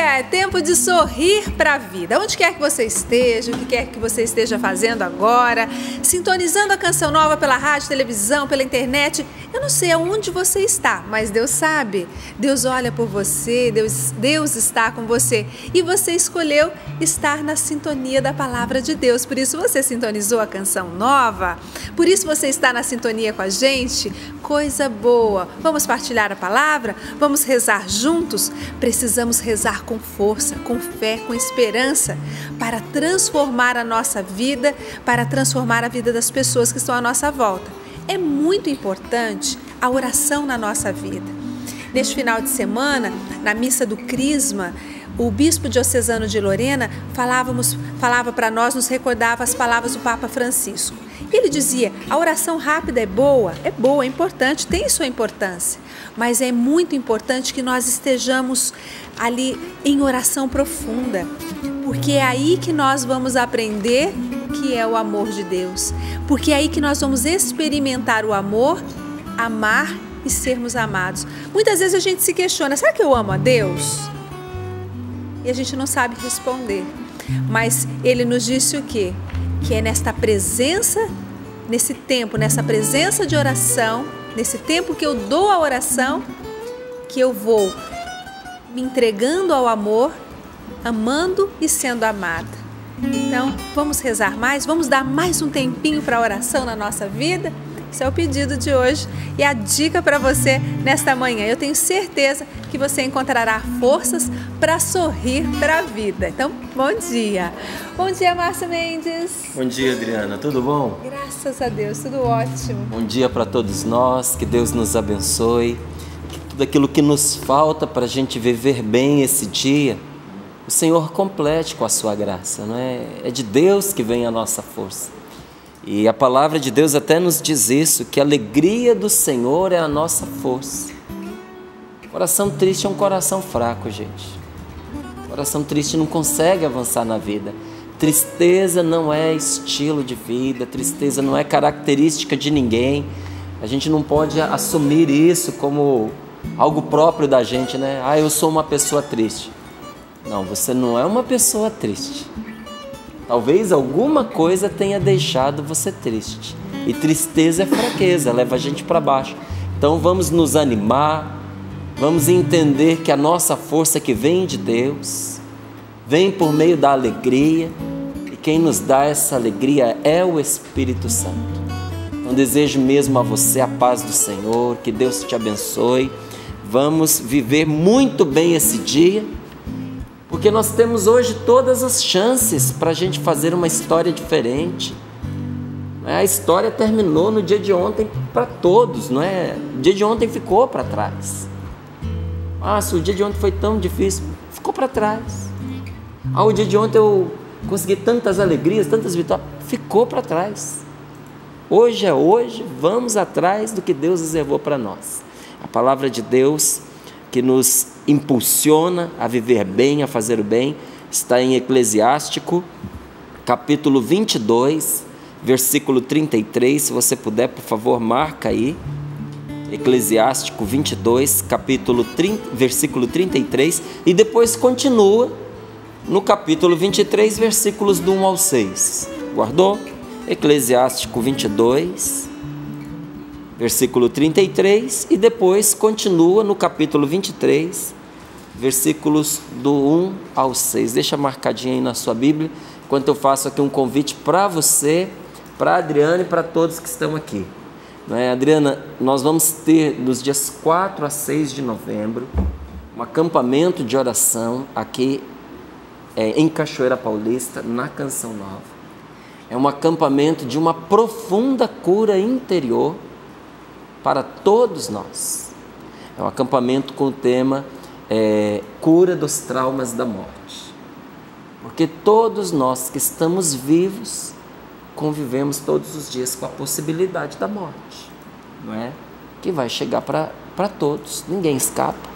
dia! É tempo de sorrir para a vida. Onde quer que você esteja, o que quer que você esteja fazendo agora, sintonizando a canção nova pela rádio, televisão, pela internet. Eu não sei aonde você está, mas Deus sabe. Deus olha por você, Deus, Deus está com você. E você escolheu estar na sintonia da palavra de Deus. Por isso você sintonizou a canção nova, por isso você está na sintonia com a gente. Coisa boa! Vamos partilhar a palavra? Vamos rezar juntos? Precisamos rezar com força, com fé, com esperança para transformar a nossa vida, para transformar a vida das pessoas que estão à nossa volta. É muito importante a oração na nossa vida. Neste final de semana, na missa do Crisma, o bispo diocesano de Lorena falávamos, falava para nós, nos recordava as palavras do Papa Francisco. Ele dizia: a oração rápida é boa, é boa, é importante, tem sua importância, mas é muito importante que nós estejamos ali em oração profunda, porque é aí que nós vamos aprender que é o amor de Deus, porque é aí que nós vamos experimentar o amor, amar e sermos amados. Muitas vezes a gente se questiona: será que eu amo a Deus? E a gente não sabe responder. Mas ele nos disse o quê? Que é nesta presença, nesse tempo, nessa presença de oração, nesse tempo que eu dou a oração, que eu vou me entregando ao amor, amando e sendo amada. Então, vamos rezar mais, vamos dar mais um tempinho para a oração na nossa vida? Esse é o pedido de hoje e a dica para você nesta manhã. Eu tenho certeza que você encontrará forças para sorrir para a vida. Então, bom dia. Bom dia, Márcia Mendes. Bom dia, Adriana. Tudo bom? Graças a Deus, tudo ótimo. Bom dia para todos nós. Que Deus nos abençoe. Que tudo aquilo que nos falta para a gente viver bem esse dia, o Senhor complete com a sua graça, não é? É de Deus que vem a nossa força. E a palavra de Deus até nos diz isso, que a alegria do Senhor é a nossa força. Coração triste é um coração fraco, gente. Coração triste não consegue avançar na vida. Tristeza não é estilo de vida, tristeza não é característica de ninguém. A gente não pode assumir isso como algo próprio da gente, né? Ah, eu sou uma pessoa triste. Não, você não é uma pessoa triste. Talvez alguma coisa tenha deixado você triste. E tristeza é fraqueza, leva a gente para baixo. Então vamos nos animar, vamos entender que a nossa força que vem de Deus, vem por meio da alegria, e quem nos dá essa alegria é o Espírito Santo. Então desejo mesmo a você a paz do Senhor, que Deus te abençoe. Vamos viver muito bem esse dia porque nós temos hoje todas as chances para a gente fazer uma história diferente. É? A história terminou no dia de ontem para todos, não é? O dia de ontem ficou para trás. Ah, se o dia de ontem foi tão difícil, ficou para trás. Ah, o dia de ontem eu consegui tantas alegrias, tantas vitórias, ficou para trás. Hoje é hoje, vamos atrás do que Deus reservou para nós. A palavra de Deus que nos impulsiona a viver bem, a fazer o bem, está em Eclesiástico, capítulo 22, versículo 33. Se você puder, por favor, marca aí. Eclesiástico 22, capítulo 30, versículo 33, e depois continua no capítulo 23, versículos do 1 ao 6. Guardou? Eclesiástico 22, versículo 33, e depois continua no capítulo 23, versículos do 1 ao 6. Deixa marcadinho aí na sua Bíblia, enquanto eu faço aqui um convite para você, para a Adriana e para todos que estão aqui. Não é, Adriana, nós vamos ter nos dias 4 a 6 de novembro um acampamento de oração aqui é, em Cachoeira Paulista, na Canção Nova. É um acampamento de uma profunda cura interior para todos nós. É um acampamento com o tema é, Cura dos Traumas da Morte. Porque todos nós que estamos vivos convivemos todos os dias com a possibilidade da morte, não é? Que vai chegar para todos, ninguém escapa.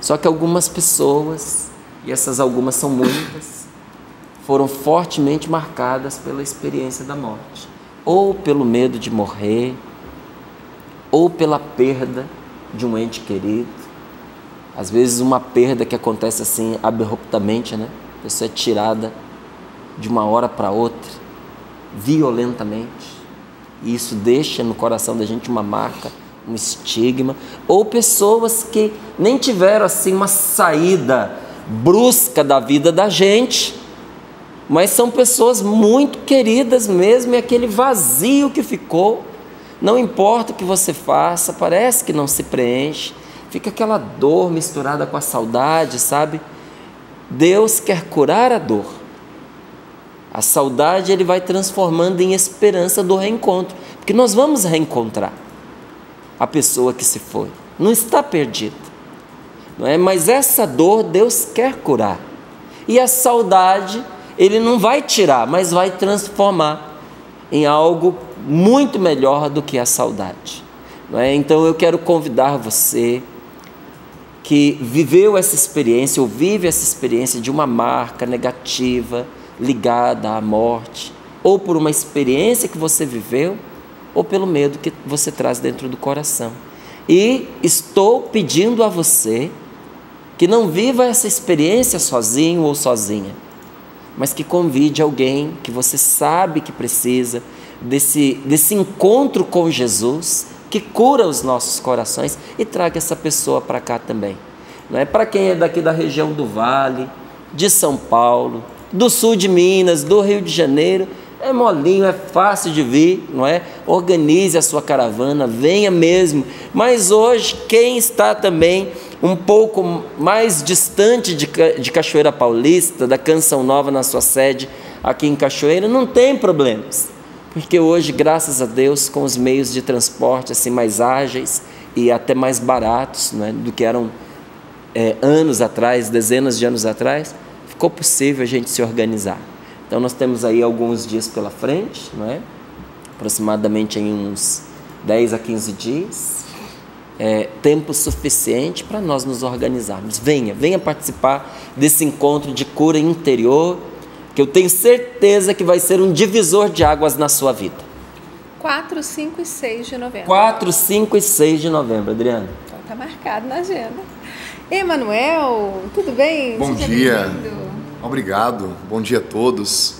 Só que algumas pessoas, e essas algumas são muitas, foram fortemente marcadas pela experiência da morte, ou pelo medo de morrer, ou pela perda de um ente querido. Às vezes uma perda que acontece assim abruptamente, né? A pessoa é tirada de uma hora para outra, violentamente. E isso deixa no coração da gente uma marca, um estigma. Ou pessoas que nem tiveram assim uma saída brusca da vida da gente, mas são pessoas muito queridas mesmo, e aquele vazio que ficou, não importa o que você faça, parece que não se preenche, fica aquela dor misturada com a saudade, sabe? Deus quer curar a dor. A saudade ele vai transformando em esperança do reencontro, porque nós vamos reencontrar a pessoa que se foi. Não está perdida. Não é? Mas essa dor Deus quer curar. E a saudade ele não vai tirar, mas vai transformar em algo muito melhor do que a saudade. É? Então eu quero convidar você que viveu essa experiência ou vive essa experiência de uma marca negativa ligada à morte, ou por uma experiência que você viveu, ou pelo medo que você traz dentro do coração. E estou pedindo a você que não viva essa experiência sozinho ou sozinha, mas que convide alguém que você sabe que precisa desse, desse encontro com Jesus, que cura os nossos corações e traga essa pessoa para cá também. Não é para quem é daqui da região do Vale, de São Paulo, do sul de Minas, do Rio de Janeiro, é molinho, é fácil de vir, não é? Organize a sua caravana, venha mesmo. Mas hoje, quem está também um pouco mais distante de, de Cachoeira Paulista, da Canção Nova na sua sede aqui em Cachoeira, não tem problemas. Porque hoje, graças a Deus, com os meios de transporte assim mais ágeis e até mais baratos é? do que eram é, anos atrás, dezenas de anos atrás, ficou possível a gente se organizar. Então nós temos aí alguns dias pela frente, não é? aproximadamente em uns 10 a 15 dias, é, tempo suficiente para nós nos organizarmos. Venha, venha participar desse encontro de cura interior, que eu tenho certeza que vai ser um divisor de águas na sua vida. 4, 5 e 6 de novembro. 4, 5 e 6 de novembro, Adriano. Então tá marcado na agenda. Emanuel, tudo bem? Bom Seja dia. Obrigado, bom dia a todos.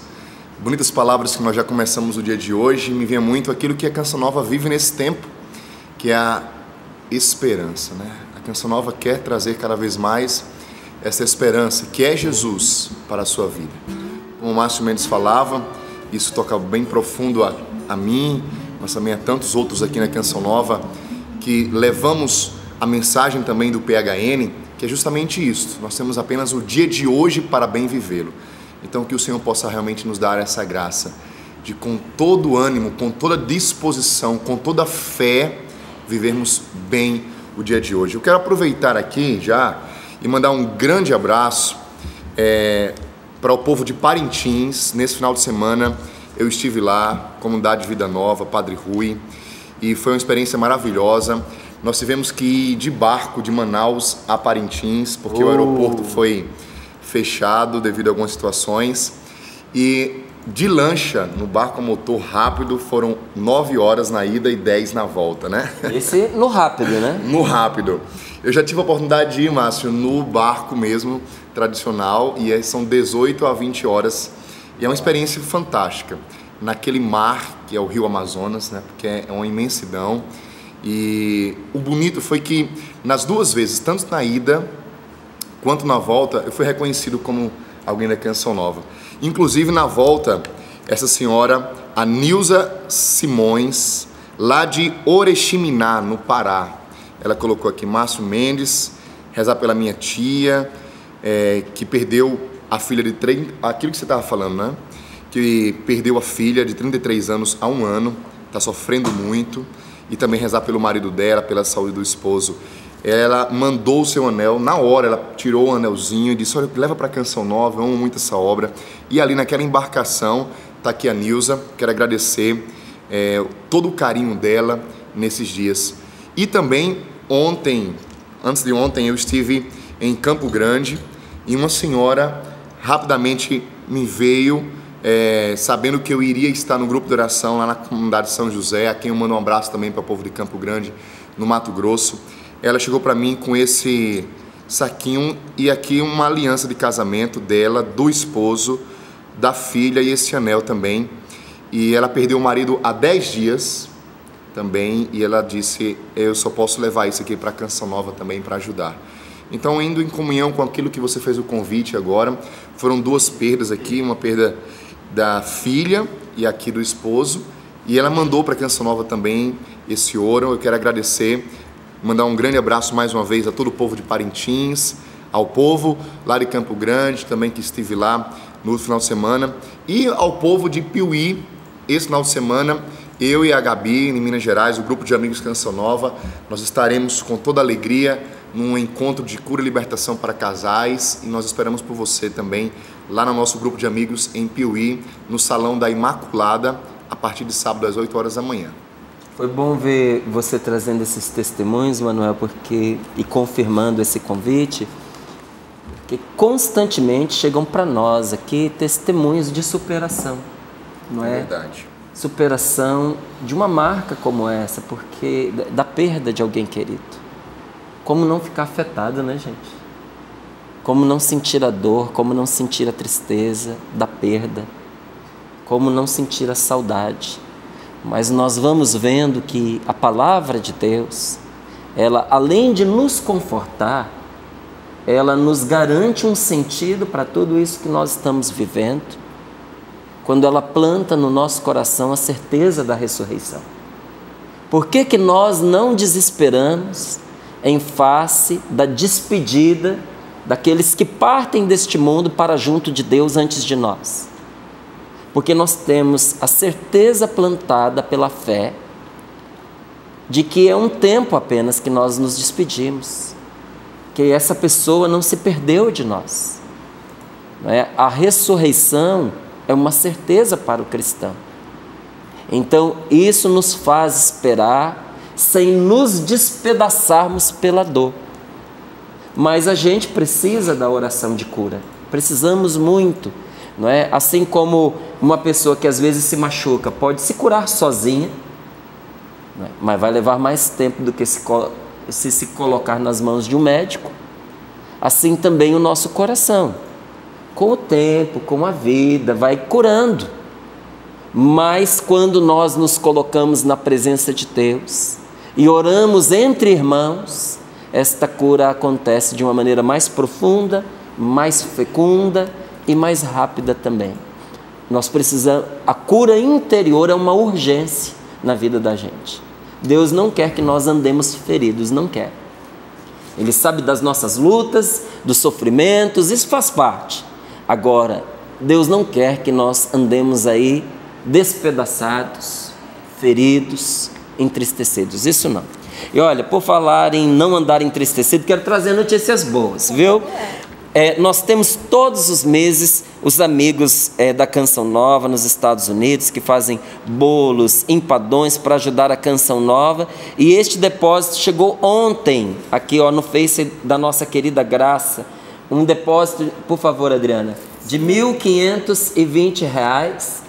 Bonitas palavras que nós já começamos o dia de hoje. Me vem muito aquilo que a Canção Nova vive nesse tempo, que é a esperança. Né? A Canção Nova quer trazer cada vez mais essa esperança, que é Jesus, para a sua vida. Como o Márcio Mendes falava, isso toca bem profundo a, a mim, mas também a tantos outros aqui na Canção Nova, que levamos a mensagem também do PHN que é justamente isso. Nós temos apenas o dia de hoje para bem vivê-lo. Então, que o Senhor possa realmente nos dar essa graça de, com todo ânimo, com toda disposição, com toda fé, vivermos bem o dia de hoje. Eu quero aproveitar aqui já e mandar um grande abraço é, para o povo de Parintins. Nesse final de semana eu estive lá, Comunidade Vida Nova, Padre Rui, e foi uma experiência maravilhosa. Nós tivemos que ir de barco de Manaus a Parintins, porque oh. o aeroporto foi fechado devido a algumas situações. E de lancha, no barco a motor rápido, foram 9 horas na ida e 10 na volta, né? Esse no rápido, né? no rápido. Eu já tive a oportunidade de ir, Márcio, no barco mesmo, tradicional, e são 18 a 20 horas. E é uma experiência fantástica. Naquele mar, que é o Rio Amazonas, né? Porque é uma imensidão. E o bonito foi que nas duas vezes, tanto na ida quanto na volta, eu fui reconhecido como alguém da Canção Nova. Inclusive na volta, essa senhora, a Nilza Simões, lá de Oreximiná, no Pará, ela colocou aqui Márcio Mendes, rezar pela minha tia, é, que perdeu a filha de 30, aquilo que você estava falando, né? Que perdeu a filha de 33 anos há um ano, está sofrendo muito e também rezar pelo marido dela, pela saúde do esposo. Ela mandou o seu anel, na hora ela tirou o anelzinho e disse: Olha, leva para a Canção Nova, eu amo muito essa obra. E ali naquela embarcação está aqui a Nilza, quero agradecer é, todo o carinho dela nesses dias. E também ontem, antes de ontem, eu estive em Campo Grande e uma senhora rapidamente me veio é, sabendo que eu iria estar no grupo de oração lá na comunidade São José, a quem eu mando um abraço também para o povo de Campo Grande, no Mato Grosso. Ela chegou para mim com esse saquinho e aqui uma aliança de casamento dela, do esposo, da filha e esse anel também. E ela perdeu o marido há 10 dias também e ela disse: Eu só posso levar isso aqui para Canção Nova também para ajudar. Então, indo em comunhão com aquilo que você fez o convite agora, foram duas perdas aqui: uma perda da filha e aqui do esposo. E ela mandou para a Canção Nova também esse ouro. Eu quero agradecer, mandar um grande abraço mais uma vez a todo o povo de Parintins, ao povo lá de Campo Grande também que estive lá no final de semana e ao povo de Piuí esse final de semana eu e a Gabi, em Minas Gerais, o grupo de amigos Canção Nova, nós estaremos com toda alegria num encontro de cura e libertação para casais e nós esperamos por você também lá no nosso grupo de amigos em Piuí, no Salão da Imaculada, a partir de sábado às 8 horas da manhã. Foi bom ver você trazendo esses testemunhos, Manuel, porque e confirmando esse convite, que constantemente chegam para nós aqui testemunhos de superação, não é? É verdade superação de uma marca como essa, porque da perda de alguém querido. Como não ficar afetado, né, gente? Como não sentir a dor, como não sentir a tristeza da perda, como não sentir a saudade. Mas nós vamos vendo que a palavra de Deus, ela além de nos confortar, ela nos garante um sentido para tudo isso que nós estamos vivendo quando ela planta no nosso coração a certeza da ressurreição. Por que, que nós não desesperamos em face da despedida daqueles que partem deste mundo para junto de Deus antes de nós? Porque nós temos a certeza plantada pela fé de que é um tempo apenas que nós nos despedimos, que essa pessoa não se perdeu de nós. Não é? A ressurreição é uma certeza para o cristão. Então, isso nos faz esperar sem nos despedaçarmos pela dor. Mas a gente precisa da oração de cura. Precisamos muito, não é? Assim como uma pessoa que às vezes se machuca pode se curar sozinha, é? mas vai levar mais tempo do que se, se se colocar nas mãos de um médico. Assim também o nosso coração com o tempo, com a vida, vai curando. Mas quando nós nos colocamos na presença de Deus e oramos entre irmãos, esta cura acontece de uma maneira mais profunda, mais fecunda e mais rápida também. Nós precisamos, a cura interior é uma urgência na vida da gente. Deus não quer que nós andemos feridos, não quer. Ele sabe das nossas lutas, dos sofrimentos, isso faz parte. Agora, Deus não quer que nós andemos aí despedaçados, feridos, entristecidos. Isso não. E olha, por falar em não andar entristecido, quero trazer notícias boas, viu? É, nós temos todos os meses os amigos é, da Canção Nova nos Estados Unidos que fazem bolos, empadões para ajudar a Canção Nova. E este depósito chegou ontem, aqui ó, no Face da nossa querida Graça um depósito, por favor, Adriana, de R$ 1.520,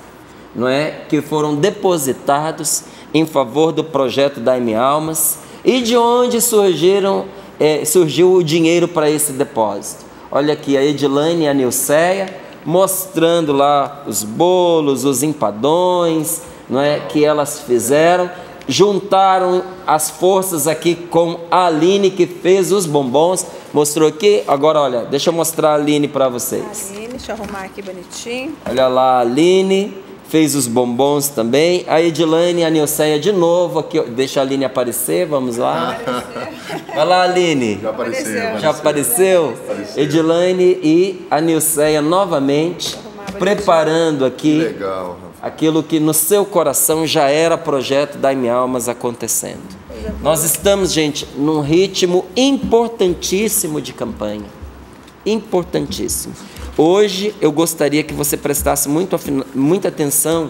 não é, que foram depositados em favor do projeto Daime Almas e de onde surgiram, é, surgiu o dinheiro para esse depósito. Olha aqui a Edilane e a Nilceia mostrando lá os bolos, os empadões, não é, que elas fizeram juntaram as forças aqui com a Aline que fez os bombons. Mostrou aqui? Agora olha, deixa eu mostrar a Aline para vocês. Aline, deixa eu arrumar aqui bonitinho. Olha lá, a Aline fez os bombons também. A Edilane e a Nilceia de novo aqui. Deixa a Aline aparecer, vamos lá. Olha lá, Aline. Já apareceu. Já apareceu? apareceu. Edilane e a Nilceia novamente preparando aqui. Legal aquilo que no seu coração já era projeto da Daime Almas acontecendo. Nós estamos, gente, num ritmo importantíssimo de campanha. Importantíssimo. Hoje eu gostaria que você prestasse muito, muita atenção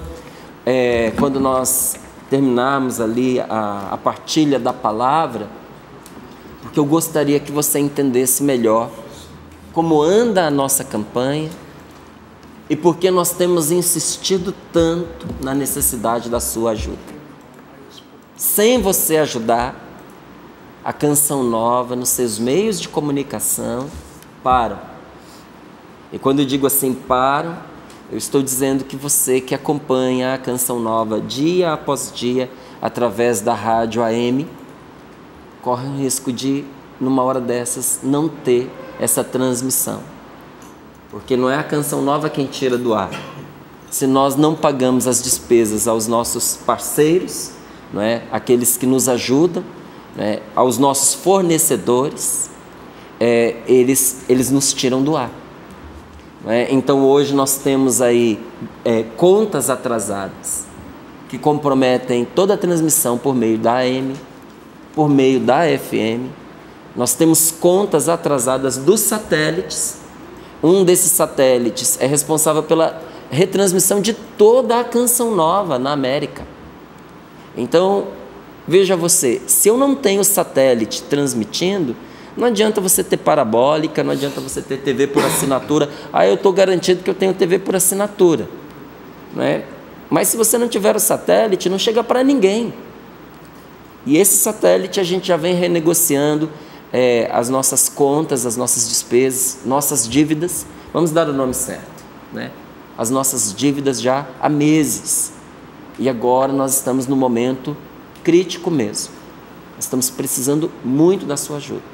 é, quando nós terminarmos ali a, a partilha da palavra, porque eu gostaria que você entendesse melhor como anda a nossa campanha e porque nós temos insistido tanto na necessidade da sua ajuda. Sem você ajudar, a canção nova nos seus meios de comunicação param. E quando eu digo assim, param, eu estou dizendo que você que acompanha a canção nova dia após dia através da rádio AM, corre o risco de, numa hora dessas, não ter essa transmissão. Porque não é a canção nova quem tira do ar. Se nós não pagamos as despesas aos nossos parceiros, não é? aqueles que nos ajudam, é? aos nossos fornecedores, é, eles, eles nos tiram do ar. É? Então hoje nós temos aí é, contas atrasadas que comprometem toda a transmissão por meio da AM, por meio da FM. Nós temos contas atrasadas dos satélites. Um desses satélites é responsável pela retransmissão de toda a canção nova na América. Então, veja você, se eu não tenho satélite transmitindo, não adianta você ter parabólica, não adianta você ter TV por assinatura. Ah, eu estou garantido que eu tenho TV por assinatura. Né? Mas se você não tiver o satélite, não chega para ninguém. E esse satélite a gente já vem renegociando é, as nossas contas, as nossas despesas, nossas dívidas. Vamos dar o nome certo. Né? As nossas dívidas já há meses. E agora nós estamos no momento crítico mesmo. Estamos precisando muito da sua ajuda.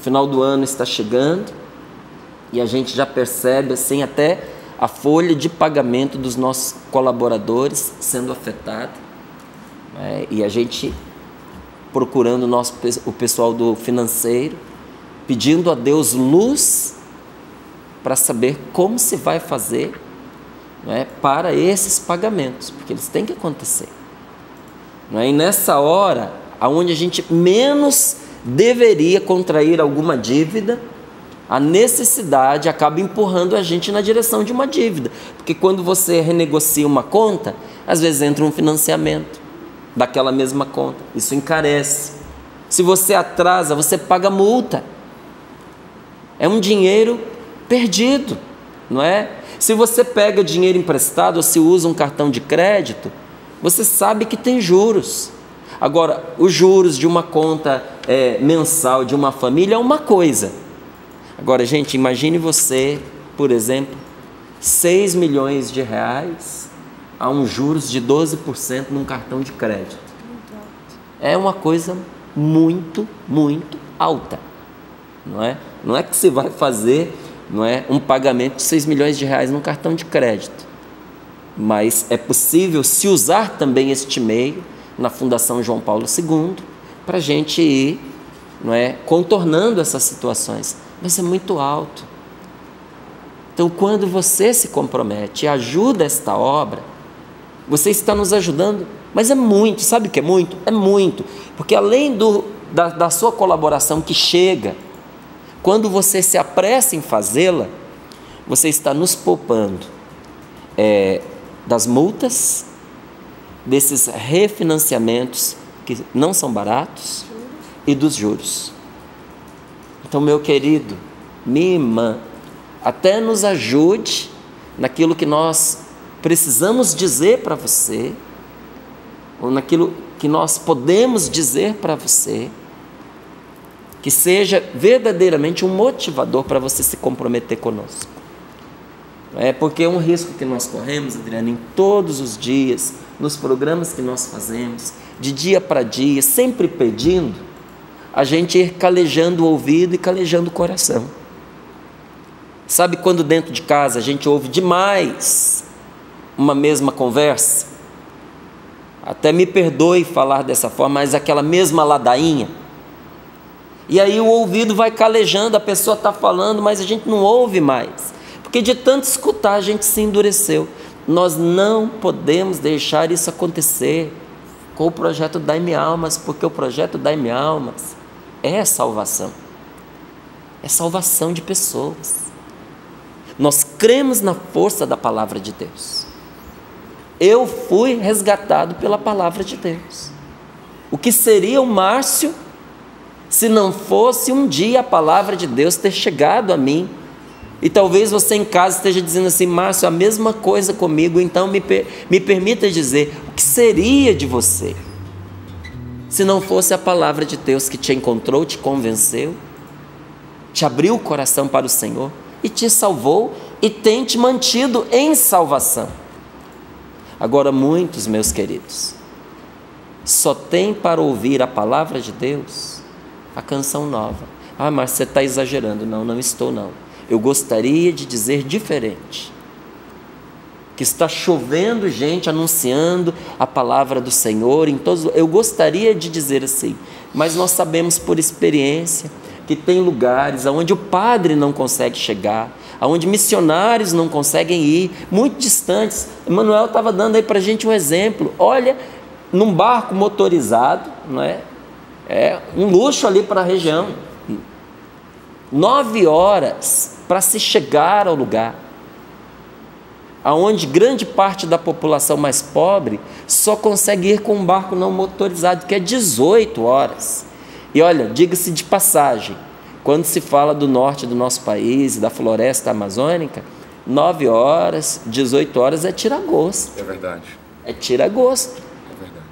O final do ano está chegando e a gente já percebe assim até a folha de pagamento dos nossos colaboradores sendo afetada. Né? E a gente procurando o, nosso, o pessoal do financeiro, pedindo a Deus luz para saber como se vai fazer é, para esses pagamentos, porque eles têm que acontecer. Não é? E nessa hora, aonde a gente menos deveria contrair alguma dívida, a necessidade acaba empurrando a gente na direção de uma dívida. Porque quando você renegocia uma conta, às vezes entra um financiamento daquela mesma conta. Isso encarece. Se você atrasa, você paga multa. É um dinheiro perdido, não é? Se você pega dinheiro emprestado ou se usa um cartão de crédito, você sabe que tem juros. Agora, os juros de uma conta é, mensal de uma família é uma coisa. Agora, gente, imagine você, por exemplo, 6 milhões de reais a um juros de 12% num cartão de crédito. É uma coisa muito, muito alta. Não é? Não é que você vai fazer não é, um pagamento de 6 milhões de reais num cartão de crédito. Mas é possível se usar também este meio na Fundação João Paulo II para a gente ir não é, contornando essas situações. Mas é muito alto. Então, quando você se compromete e ajuda esta obra, você está nos ajudando, mas é muito, sabe o que é muito? É muito, porque além do, da, da sua colaboração que chega, quando você se apressa em fazê-la, você está nos poupando é, das multas, desses refinanciamentos que não são baratos e dos juros. Então, meu querido, minha irmã, até nos ajude naquilo que nós precisamos dizer para você, ou naquilo que nós podemos dizer para você, que seja verdadeiramente um motivador para você se comprometer conosco. É porque é um risco que nós corremos, Adriano, em todos os dias, nos programas que nós fazemos, de dia para dia, sempre pedindo, a gente ir calejando o ouvido e calejando o coração. Sabe quando dentro de casa a gente ouve demais uma mesma conversa. Até me perdoe falar dessa forma, mas aquela mesma ladainha. E aí o ouvido vai calejando, a pessoa está falando, mas a gente não ouve mais. Porque de tanto escutar a gente se endureceu. Nós não podemos deixar isso acontecer com o projeto Dai-me Almas, porque o projeto Dai-me Almas é salvação. É salvação de pessoas. Nós cremos na força da palavra de Deus. Eu fui resgatado pela palavra de Deus. O que seria o Márcio se não fosse um dia a palavra de Deus ter chegado a mim? E talvez você em casa esteja dizendo assim, Márcio, a mesma coisa comigo, então me, me permita dizer, o que seria de você? Se não fosse a palavra de Deus que te encontrou, te convenceu, te abriu o coração para o Senhor e te salvou e tem te mantido em salvação. Agora, muitos, meus queridos, só tem para ouvir a palavra de Deus a canção nova. Ah, mas você está exagerando. Não, não estou, não. Eu gostaria de dizer diferente. Que está chovendo gente anunciando a palavra do Senhor em todos. Eu gostaria de dizer assim, mas nós sabemos por experiência que tem lugares aonde o padre não consegue chegar, aonde missionários não conseguem ir, muito distantes. Emanuel estava dando aí para a gente um exemplo. Olha, num barco motorizado, não é? É um luxo ali para a região. Nove horas para se chegar ao lugar, aonde grande parte da população mais pobre só consegue ir com um barco não motorizado, que é 18 horas. E olha, diga-se de passagem, quando se fala do norte do nosso país, da floresta amazônica, 9 horas, 18 horas é tira-gosto. É verdade. É tira-gosto. É verdade.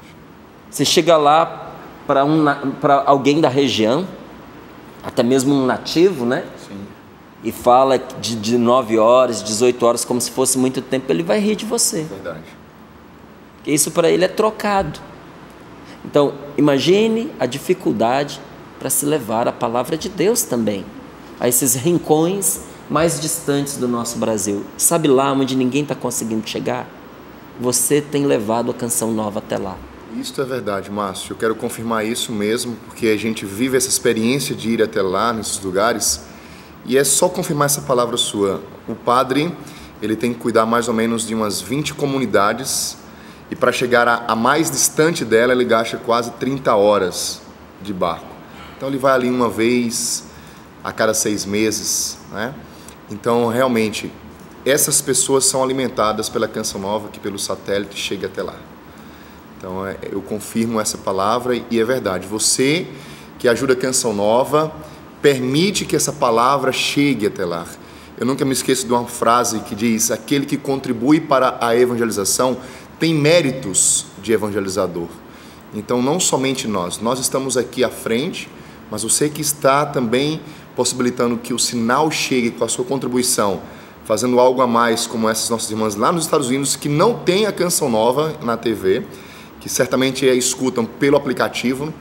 Você chega lá para um, alguém da região, até mesmo um nativo, né? E fala de, de 9 horas, 18 horas, como se fosse muito tempo, ele vai rir de você. Verdade. Porque isso para ele é trocado. Então, imagine a dificuldade para se levar a palavra de Deus também a esses rincões mais distantes do nosso Brasil. Sabe lá onde ninguém está conseguindo chegar? Você tem levado a canção nova até lá. Isso é verdade, Márcio. Eu quero confirmar isso mesmo, porque a gente vive essa experiência de ir até lá, nesses lugares, e é só confirmar essa palavra sua. O padre, ele tem que cuidar mais ou menos de umas 20 comunidades, e para chegar a, a mais distante dela, ele gasta quase 30 horas de barco. Então ele vai ali uma vez a cada seis meses, né? Então realmente essas pessoas são alimentadas pela Canção Nova que pelo satélite chega até lá. Então é, eu confirmo essa palavra e é verdade. Você que ajuda a Canção Nova permite que essa palavra chegue até lá. Eu nunca me esqueço de uma frase que diz: aquele que contribui para a evangelização tem méritos de evangelizador. Então, não somente nós, nós estamos aqui à frente, mas você que está também possibilitando que o sinal chegue com a sua contribuição, fazendo algo a mais, como essas nossas irmãs lá nos Estados Unidos, que não tem a canção nova na TV, que certamente a escutam pelo aplicativo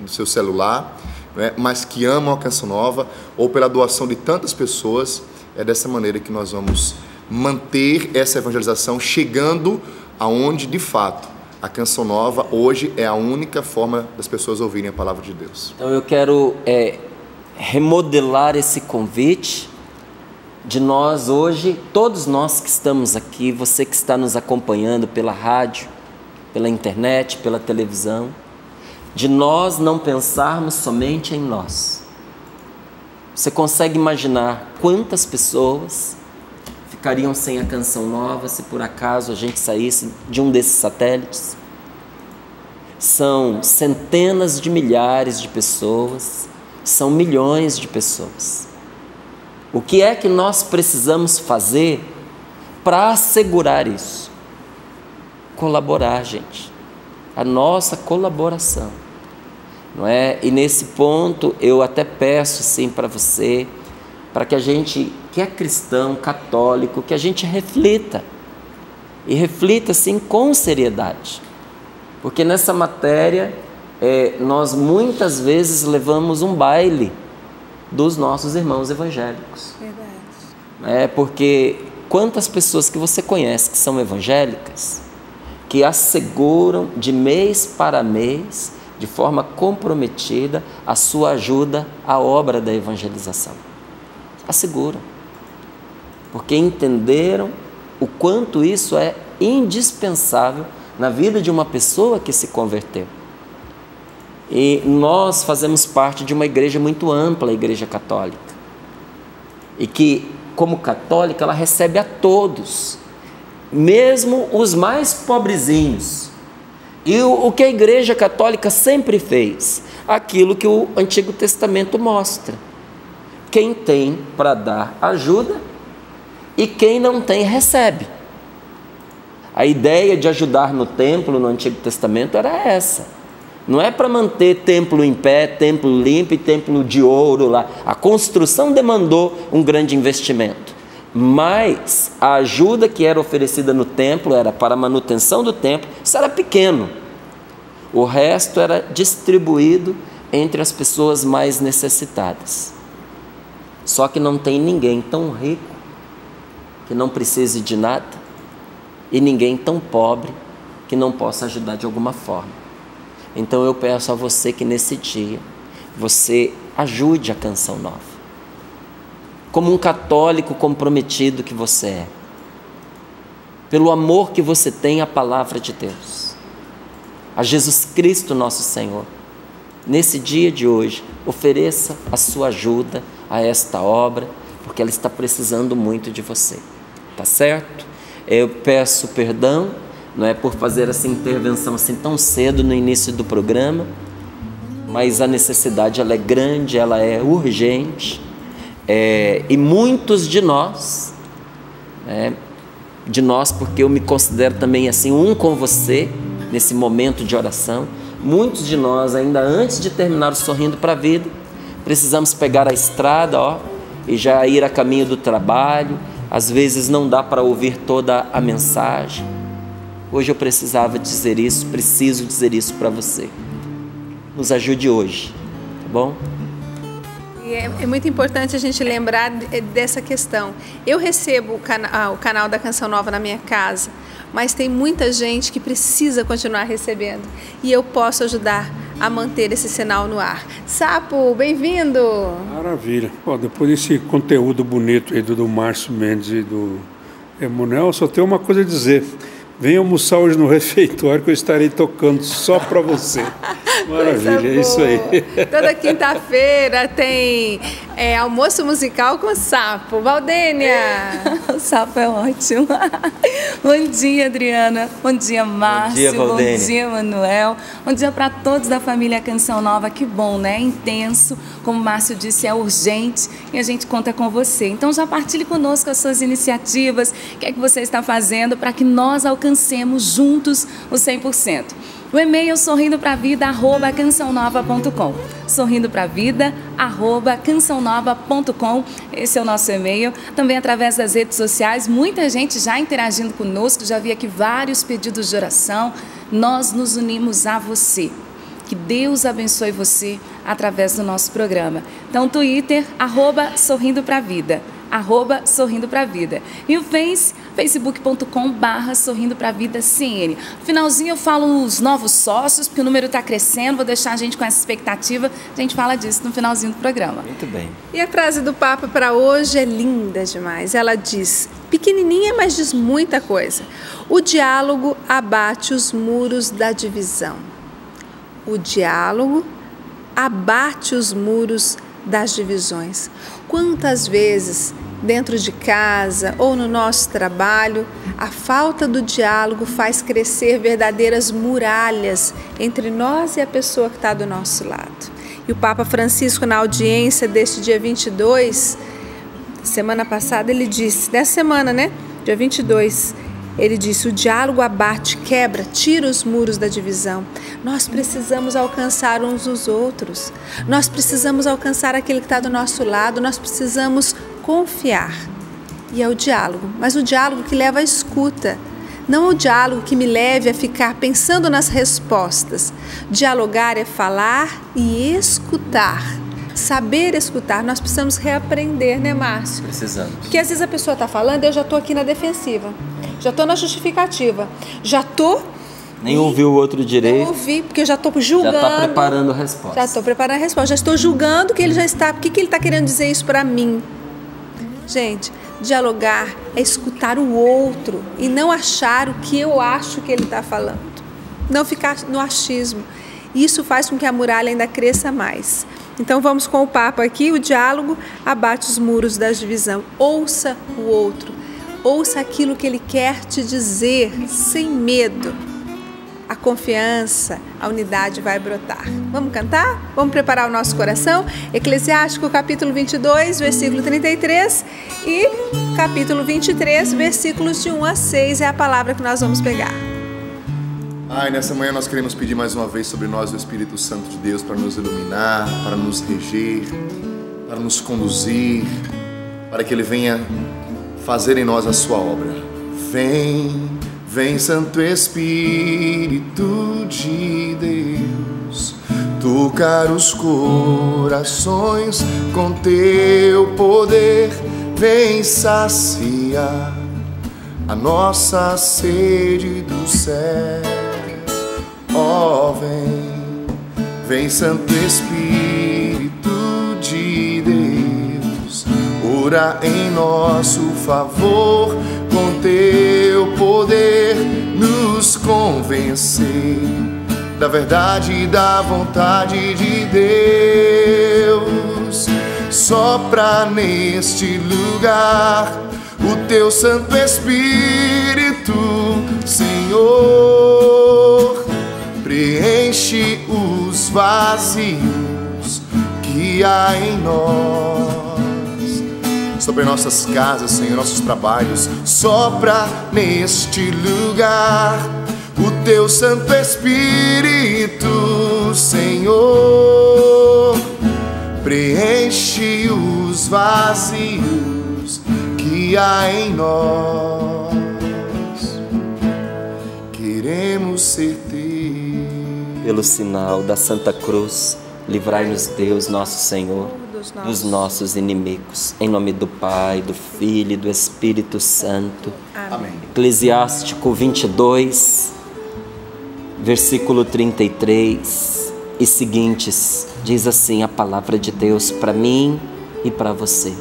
do seu celular, né, mas que amam a canção nova, ou pela doação de tantas pessoas, é dessa maneira que nós vamos manter essa evangelização chegando aonde de fato a canção nova hoje é a única forma das pessoas ouvirem a palavra de Deus. Então eu quero é, remodelar esse convite de nós hoje, todos nós que estamos aqui, você que está nos acompanhando pela rádio, pela internet, pela televisão, de nós não pensarmos somente em nós. Você consegue imaginar quantas pessoas ficariam sem a canção nova se por acaso a gente saísse de um desses satélites. São centenas de milhares de pessoas, são milhões de pessoas. O que é que nós precisamos fazer para assegurar isso? Colaborar, gente. A nossa colaboração. Não é? E nesse ponto eu até peço sim para você para que a gente, que é cristão, católico, que a gente reflita. E reflita assim com seriedade. Porque nessa matéria, é, nós muitas vezes levamos um baile dos nossos irmãos evangélicos. Verdade. É porque quantas pessoas que você conhece que são evangélicas, que asseguram de mês para mês, de forma comprometida, a sua ajuda à obra da evangelização asseguram. Porque entenderam o quanto isso é indispensável na vida de uma pessoa que se converteu. E nós fazemos parte de uma igreja muito ampla, a Igreja Católica. E que, como católica, ela recebe a todos, mesmo os mais pobrezinhos. E o, o que a Igreja Católica sempre fez? Aquilo que o Antigo Testamento mostra quem tem para dar ajuda e quem não tem recebe. A ideia de ajudar no templo no Antigo Testamento era essa. Não é para manter templo em pé, templo limpo e templo de ouro lá. A construção demandou um grande investimento. Mas a ajuda que era oferecida no templo era para a manutenção do templo, isso era pequeno. O resto era distribuído entre as pessoas mais necessitadas. Só que não tem ninguém tão rico que não precise de nada e ninguém tão pobre que não possa ajudar de alguma forma. Então eu peço a você que nesse dia você ajude a canção nova. Como um católico comprometido que você é. Pelo amor que você tem à palavra de Deus. A Jesus Cristo nosso Senhor. Nesse dia de hoje, ofereça a sua ajuda a esta obra, porque ela está precisando muito de você. Tá certo? Eu peço perdão não é por fazer essa intervenção assim tão cedo no início do programa, mas a necessidade ela é grande, ela é urgente, é, e muitos de nós, é, de nós porque eu me considero também assim um com você nesse momento de oração, muitos de nós ainda antes de terminar o sorrindo para a vida precisamos pegar a estrada, ó, e já ir a caminho do trabalho. Às vezes não dá para ouvir toda a mensagem Hoje eu precisava dizer isso, preciso dizer isso para você. Nos ajude hoje, tá bom? É, é, muito importante a gente lembrar dessa questão. Eu recebo o, cana ah, o canal da Canção Nova na minha casa, mas tem muita gente que precisa continuar recebendo e eu posso ajudar a manter esse sinal no ar. Sapo, bem-vindo! Maravilha. Depois desse conteúdo bonito aí do, do Márcio Mendes e do Emanuel, só tenho uma coisa a dizer. Venha almoçar hoje no refeitório que eu estarei tocando só para você. Maravilha, é isso aí. Toda quinta-feira tem é, almoço musical com sapo. Valdênia! o sapo é ótimo. Bom dia, Adriana. Bom dia, Márcio. Bom dia, Valdênia. Bom dia, Manuel. Bom dia para todos da família Canção Nova. Que bom, né? Intenso. Como o Márcio disse, é urgente e a gente conta com você. Então já partilhe conosco as suas iniciativas, o que é que você está fazendo para que nós alcancemos juntos o 100%. O e-mail sorrindo para vida arroba cançãonova.com. Sorrindo para vida arroba cançãonova.com. Esse é o nosso e-mail. Também através das redes sociais, muita gente já interagindo conosco. Já vi aqui vários pedidos de oração. Nós nos unimos a você. Que Deus abençoe você através do nosso programa. Então, Twitter, arroba sorrindo para vida arroba Sorrindo Pra Vida. E o Face, facebook.com barra Sorrindo Pra Vida CN. No finalzinho eu falo os novos sócios, porque o número está crescendo, vou deixar a gente com essa expectativa. A gente fala disso no finalzinho do programa. Muito bem. E a frase do Papa para hoje é linda demais. Ela diz, pequenininha, mas diz muita coisa. O diálogo abate os muros da divisão. O diálogo abate os muros das divisões. Quantas vezes, dentro de casa ou no nosso trabalho, a falta do diálogo faz crescer verdadeiras muralhas entre nós e a pessoa que está do nosso lado. E o Papa Francisco, na audiência deste dia 22, semana passada, ele disse, dessa semana, né? Dia 22, ele disse: o diálogo abate, quebra, tira os muros da divisão. Nós precisamos alcançar uns os outros. Nós precisamos alcançar aquele que está do nosso lado. Nós precisamos confiar. E é o diálogo, mas o diálogo que leva à escuta. Não o diálogo que me leve a ficar pensando nas respostas. Dialogar é falar e escutar saber escutar, nós precisamos reaprender, né, Márcio? Precisamos. Porque às vezes a pessoa está falando, eu já estou aqui na defensiva já estou na justificativa, já estou nem ouviu o outro direito. Não ouvi, porque eu já estou julgando. Já está preparando a resposta. Já estou preparando a resposta. Já estou julgando que ele já está. Por que, que ele está querendo dizer isso para mim? Gente, dialogar é escutar o outro e não achar o que eu acho que ele está falando. Não ficar no achismo. Isso faz com que a muralha ainda cresça mais. Então vamos com o papo aqui. O diálogo abate os muros da divisão. Ouça o outro Ouça aquilo que ele quer te dizer sem medo. A confiança, a unidade vai brotar. Vamos cantar? Vamos preparar o nosso coração? Eclesiástico capítulo 22, versículo 33 e capítulo 23, versículos de 1 a 6 é a palavra que nós vamos pegar. Ai, nessa manhã nós queremos pedir mais uma vez sobre nós o Espírito Santo de Deus para nos iluminar, para nos reger, para nos conduzir, para que Ele venha fazer em nós a sua obra. Vem, vem Santo Espírito de Deus, tocar os corações com teu poder, vem saciar a nossa sede do céu Oh, vem, vem Santo Espírito de Deus, ora em nosso favor, com teu poder nos convencer da verdade e da vontade de Deus. Sopra neste lugar o teu Santo Espírito, Senhor preenche os vazios que há em nós. Sobre nossas casas, Senhor, nossos trabalhos, sopra neste lugar o teu Santo Espírito, Senhor. Preenche os vazios que há em nós. Queremos ser pelo sinal da Santa Cruz, livrai-nos Deus, nosso Senhor, dos nossos inimigos. Em nome do Pai, do Filho e do Espírito Santo. Amém. Eclesiástico 22, versículo 33 e seguintes. Diz assim a palavra de Deus para mim e para você.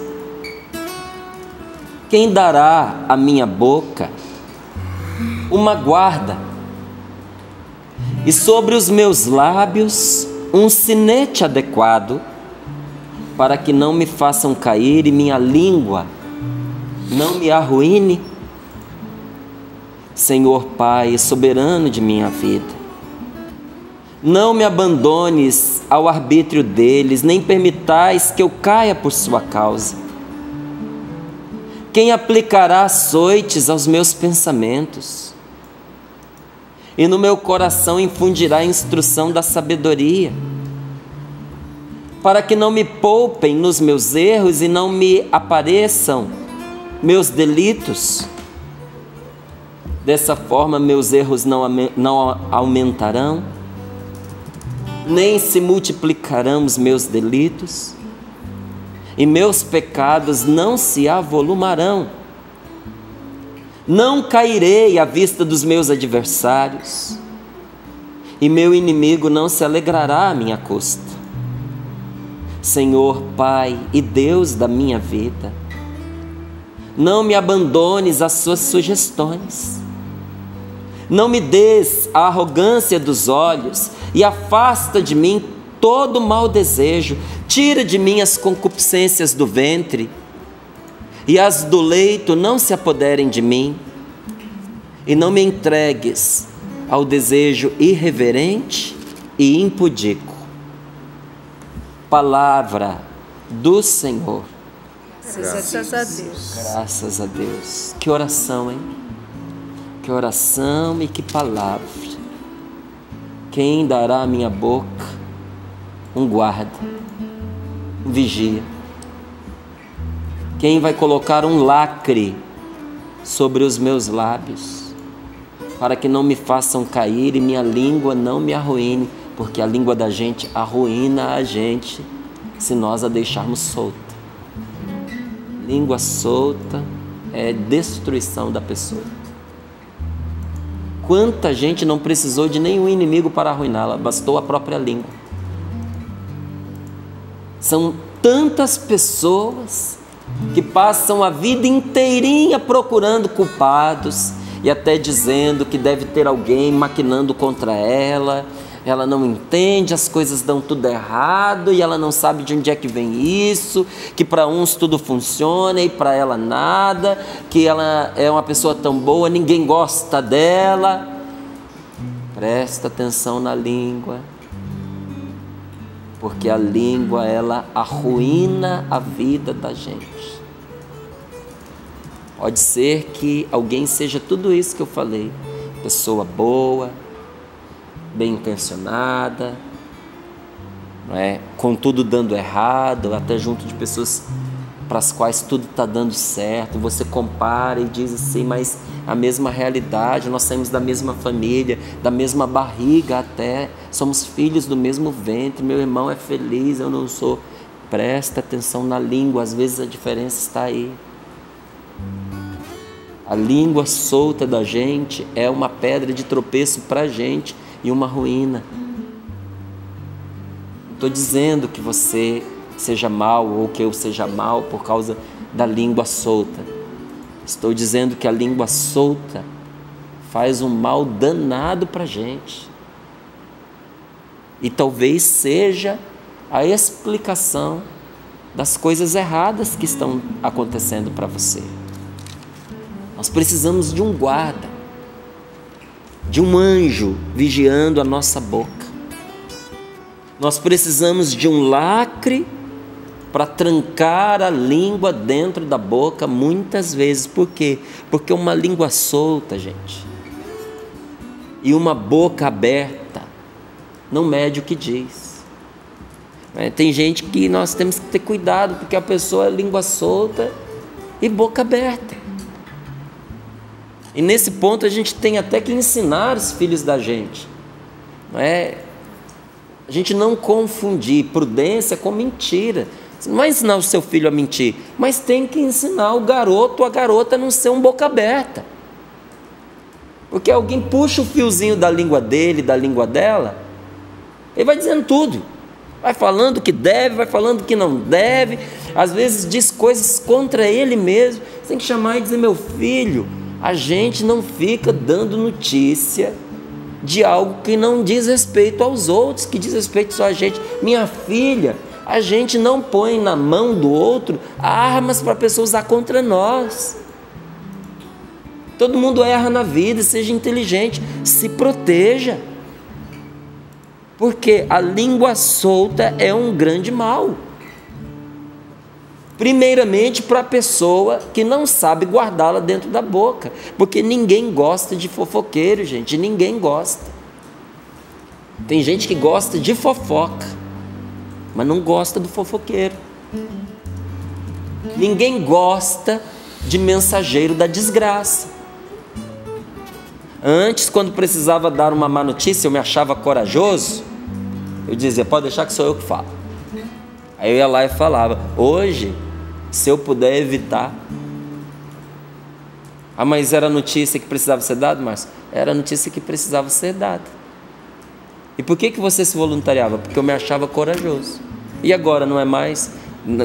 Quem dará à minha boca uma guarda e sobre os meus lábios um sinete adequado, para que não me façam cair e minha língua não me arruine. Senhor Pai, soberano de minha vida, não me abandones ao arbítrio deles, nem permitais que eu caia por sua causa. Quem aplicará açoites aos meus pensamentos? E no meu coração infundirá a instrução da sabedoria, para que não me poupem nos meus erros e não me apareçam meus delitos. Dessa forma, meus erros não, não aumentarão, nem se multiplicarão os meus delitos, e meus pecados não se avolumarão não cairei à vista dos meus adversários, e meu inimigo não se alegrará à minha custa. Senhor, Pai e Deus da minha vida, não me abandones às suas sugestões. Não me des a arrogância dos olhos e afasta de mim todo mau desejo. Tira de mim as concupiscências do ventre e as do leito não se apoderem de mim, e não me entregues ao desejo irreverente e impudico. Palavra do Senhor. Graças a Deus. Graças a Deus. Que oração, hein? Que oração e que palavra. Quem dará à minha boca um guarda, um vigia? Quem vai colocar um lacre sobre os meus lábios, para que não me façam cair e minha língua não me arruine, porque a língua da gente arruína a gente se nós a deixarmos solta. Língua solta é destruição da pessoa. Quanta gente não precisou de nenhum inimigo para arruiná-la, bastou a própria língua. São tantas pessoas que passam a vida inteirinha procurando culpados e até dizendo que deve ter alguém maquinando contra ela. Ela não entende, as coisas dão tudo errado e ela não sabe de onde é que vem isso, que para uns tudo funciona e para ela nada, que ela é uma pessoa tão boa, ninguém gosta dela. Presta atenção na língua porque a língua ela arruína a vida da gente. Pode ser que alguém seja tudo isso que eu falei, pessoa boa, bem intencionada, não é? com tudo dando errado, até junto de pessoas para as quais tudo está dando certo. Você compara e diz assim, mas a mesma realidade, nós saímos da mesma família, da mesma barriga até, somos filhos do mesmo ventre, meu irmão é feliz, eu não sou. Presta atenção na língua, às vezes a diferença está aí. A língua solta da gente é uma pedra de tropeço para a gente e uma ruína. Estou dizendo que você seja mal ou que eu seja mal por causa da língua solta. Estou dizendo que a língua solta faz um mal danado para a gente. E talvez seja a explicação das coisas erradas que estão acontecendo para você. Nós precisamos de um guarda, de um anjo vigiando a nossa boca. Nós precisamos de um lacre para trancar a língua dentro da boca muitas vezes. Por quê? Porque uma língua solta, gente, e uma boca aberta não mede o que diz. É, tem gente que nós temos que ter cuidado, porque a pessoa é língua solta e boca aberta. E nesse ponto a gente tem até que ensinar os filhos da gente. Não é? A gente não confundir prudência com mentira. Você não vai ensinar o seu filho a mentir, mas tem que ensinar o garoto ou a garota a não ser um boca aberta. Porque alguém puxa o fiozinho da língua dele, da língua dela, ele vai dizendo tudo. Vai falando que deve, vai falando que não deve, às vezes diz coisas contra ele mesmo. Você tem que chamar e dizer: meu filho, a gente não fica dando notícia de algo que não diz respeito aos outros, que diz respeito só a gente. Minha filha, a gente não põe na mão do outro armas para a pessoa usar contra nós. Todo mundo erra na vida, seja inteligente, se proteja. Porque a língua solta é um grande mal. Primeiramente, para a pessoa que não sabe guardá-la dentro da boca. Porque ninguém gosta de fofoqueiro, gente. Ninguém gosta. Tem gente que gosta de fofoca, mas não gosta do fofoqueiro. Ninguém gosta de mensageiro da desgraça. Antes, quando precisava dar uma má notícia, eu me achava corajoso. Eu dizia, pode deixar que sou eu que falo. Aí eu ia lá e falava. Hoje, se eu puder evitar. Ah, mas era notícia que precisava ser dada, Márcio? Era notícia que precisava ser dada. E por que, que você se voluntariava? Porque eu me achava corajoso. E agora não é mais?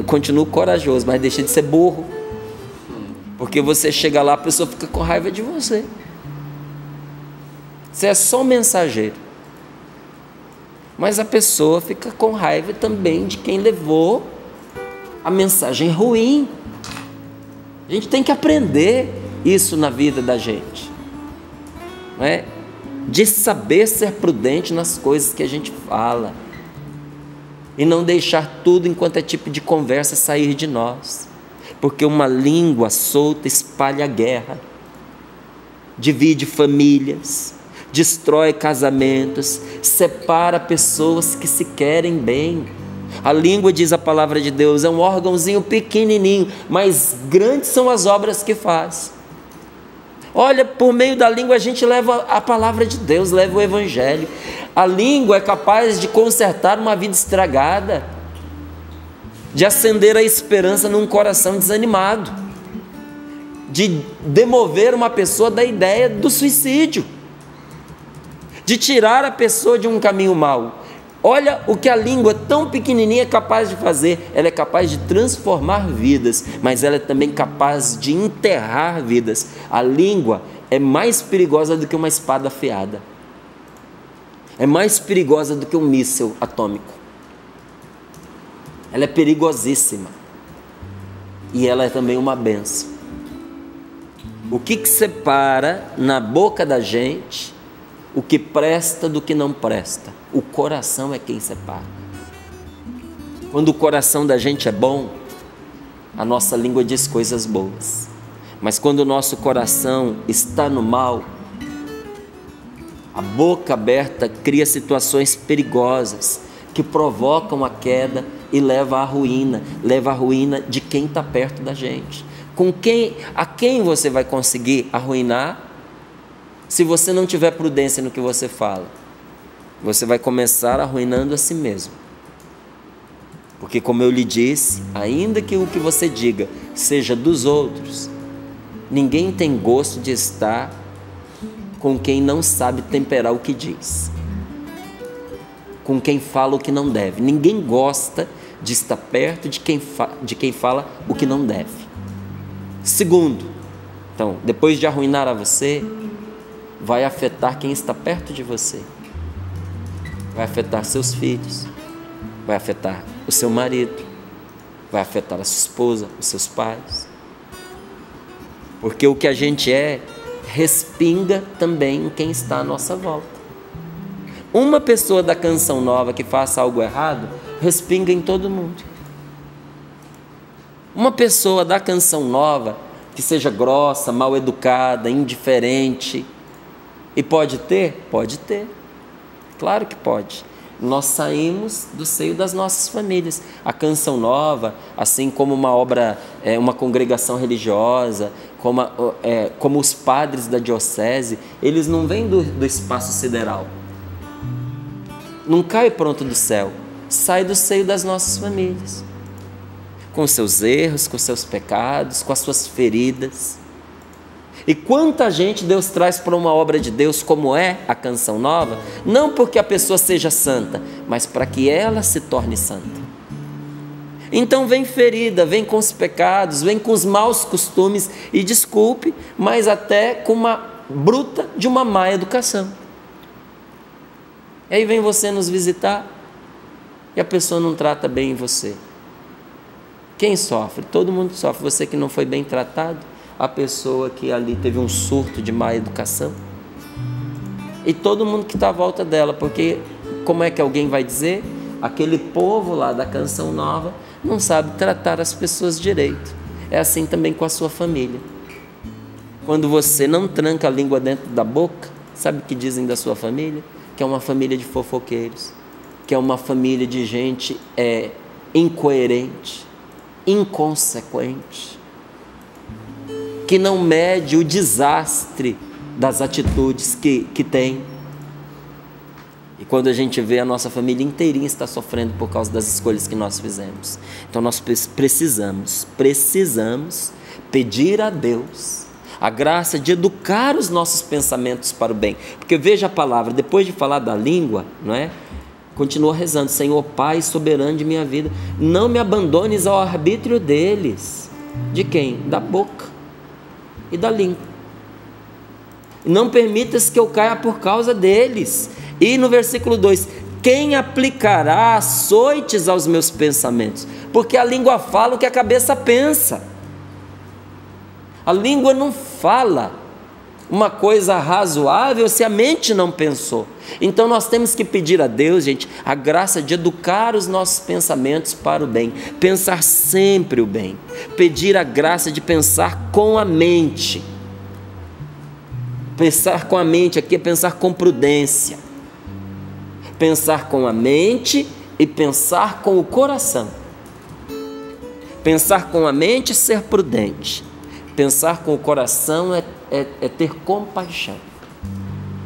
Continuo corajoso, mas deixei de ser burro. Porque você chega lá, a pessoa fica com raiva de você. Você é só um mensageiro. Mas a pessoa fica com raiva também de quem levou a mensagem ruim. A gente tem que aprender isso na vida da gente. Não é? De saber ser prudente nas coisas que a gente fala. E não deixar tudo enquanto é tipo de conversa sair de nós. Porque uma língua solta espalha guerra, divide famílias, destrói casamentos, separa pessoas que se querem bem. A língua, diz a palavra de Deus, é um órgãozinho pequenininho, mas grandes são as obras que faz. Olha, por meio da língua a gente leva a palavra de Deus, leva o Evangelho. A língua é capaz de consertar uma vida estragada, de acender a esperança num coração desanimado, de demover uma pessoa da ideia do suicídio de tirar a pessoa de um caminho mau. Olha o que a língua tão pequenininha é capaz de fazer. Ela é capaz de transformar vidas, mas ela é também capaz de enterrar vidas. A língua é mais perigosa do que uma espada afiada. É mais perigosa do que um míssil atômico. Ela é perigosíssima. E ela é também uma benção. O que, que separa na boca da gente o que presta do que não presta. O coração é quem separa. Quando o coração da gente é bom, a nossa língua diz coisas boas. Mas quando o nosso coração está no mal, A boca aberta cria situações perigosas que provocam a queda e leva à ruína, leva à ruína de quem está perto da gente. Com quem, a quem você vai conseguir arruinar se você não tiver prudência no que você fala? Você vai começar arruinando a si mesmo. Porque, como eu lhe disse, ainda que o que você diga seja dos outros, ninguém tem gosto de estar com quem não sabe temperar o que diz, com quem fala o que não deve. Ninguém gosta de estar perto de quem, de quem fala o que não deve. Segundo, então, depois de arruinar a você, vai afetar quem está perto de você. Vai afetar seus filhos, vai afetar o seu marido, vai afetar a sua esposa, os seus pais. Porque o que a gente é respinga também em quem está à nossa volta. Uma pessoa da canção nova que faça algo errado, respinga em todo mundo. Uma pessoa da canção nova que seja grossa, mal educada, indiferente, e pode ter? Pode ter. Claro que pode nós saímos do seio das nossas famílias. A canção nova, assim como uma obra, é, uma congregação religiosa, como, a, é, como os padres da diocese, eles não vêm do, do espaço sideral. Não cai pronto do céu, sai do seio das nossas famílias. Com seus erros, com seus pecados, com as suas feridas. E quanta gente Deus traz para uma obra de Deus, como é a canção nova, não porque a pessoa seja santa, mas para que ela se torne santa. Então vem ferida, vem com os pecados, vem com os maus costumes, e desculpe, mas até com uma bruta de uma má educação. E aí vem você nos visitar e a pessoa não trata bem você. Quem sofre? Todo mundo sofre. Você que não foi bem tratado, a pessoa que ali teve um surto de má educação. E todo mundo que está à volta dela, porque como é que alguém vai dizer? Aquele povo lá da canção nova não sabe tratar as pessoas direito. É assim também com a sua família. Quando você não tranca a língua dentro da boca, sabe o que dizem da sua família? Que é uma família de fofoqueiros, que é uma família de gente é, incoerente, inconsequente que não mede o desastre das atitudes que, que tem. E quando a gente vê a nossa família inteirinha está sofrendo por causa das escolhas que nós fizemos. Então nós precisamos, precisamos pedir a Deus a graça de educar os nossos pensamentos para o bem. Porque veja a palavra, depois de falar da língua, não é? Continua rezando, Senhor Pai soberano de minha vida, não me abandones ao arbítrio deles. De quem? Da boca e da língua. Não permitas que eu caia por causa deles. E no versículo 2: Quem aplicará açoites aos meus pensamentos? Porque a língua fala o que a cabeça pensa. A língua não fala uma coisa razoável se a mente não pensou. Então nós temos que pedir a Deus, gente, a graça de educar os nossos pensamentos para o bem, pensar sempre o bem, pedir a graça de pensar com a mente. Pensar com a mente aqui é pensar com prudência. Pensar com a mente e pensar com o coração. Pensar com a mente é ser prudente. Pensar com o coração é é, é ter compaixão.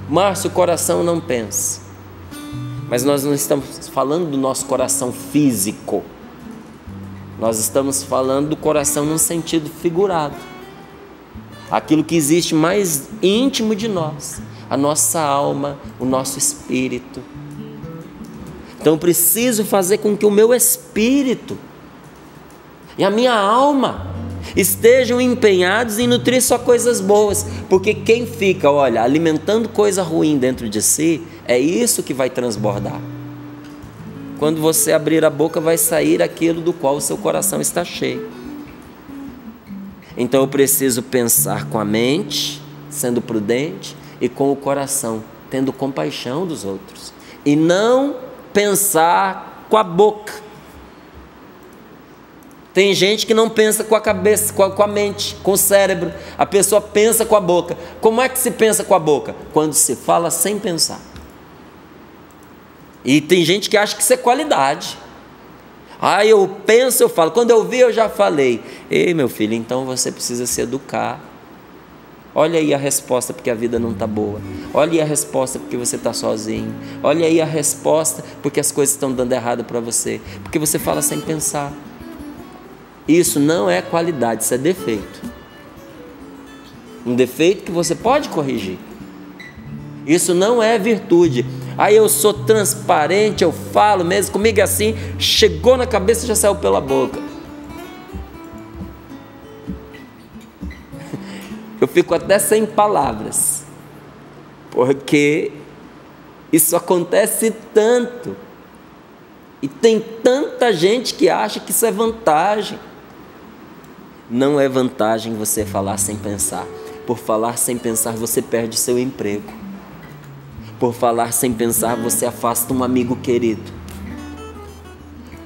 Márcio, o coração não pensa. Mas nós não estamos falando do nosso coração físico. Nós estamos falando do coração num sentido figurado. Aquilo que existe mais íntimo de nós, a nossa alma, o nosso espírito. Então preciso fazer com que o meu espírito e a minha alma estejam empenhados em nutrir só coisas boas, porque quem fica, olha, alimentando coisa ruim dentro de si, é isso que vai transbordar. Quando você abrir a boca, vai sair aquilo do qual o seu coração está cheio. Então eu preciso pensar com a mente, sendo prudente, e com o coração, tendo compaixão dos outros, e não pensar com a boca Tem gente que não pensa com a cabeça, com a, com a, mente, com o cérebro. A pessoa pensa com a boca. Como é que se pensa com a boca? Quando se fala sem pensar. E tem gente que acha que isso é qualidade. Ah, eu penso, eu falo. Quando eu vi, eu já falei. Ei, meu filho, então você precisa se educar. Olha aí a resposta porque a vida não está boa. Olha aí a resposta porque você está sozinho. Olha aí a resposta porque as coisas estão dando errado para você. Porque você fala sem pensar. Isso não é qualidade, isso é defeito. Um defeito que você pode corrigir. Isso não é virtude. Aí eu sou transparente, eu falo mesmo, comigo é assim, chegou na cabeça e já saiu pela boca. Eu fico até sem palavras, porque isso acontece tanto, e tem tanta gente que acha que isso é vantagem. Não é vantagem você falar sem pensar. Por falar sem pensar, você perde seu emprego. Por falar sem pensar, você afasta um amigo querido.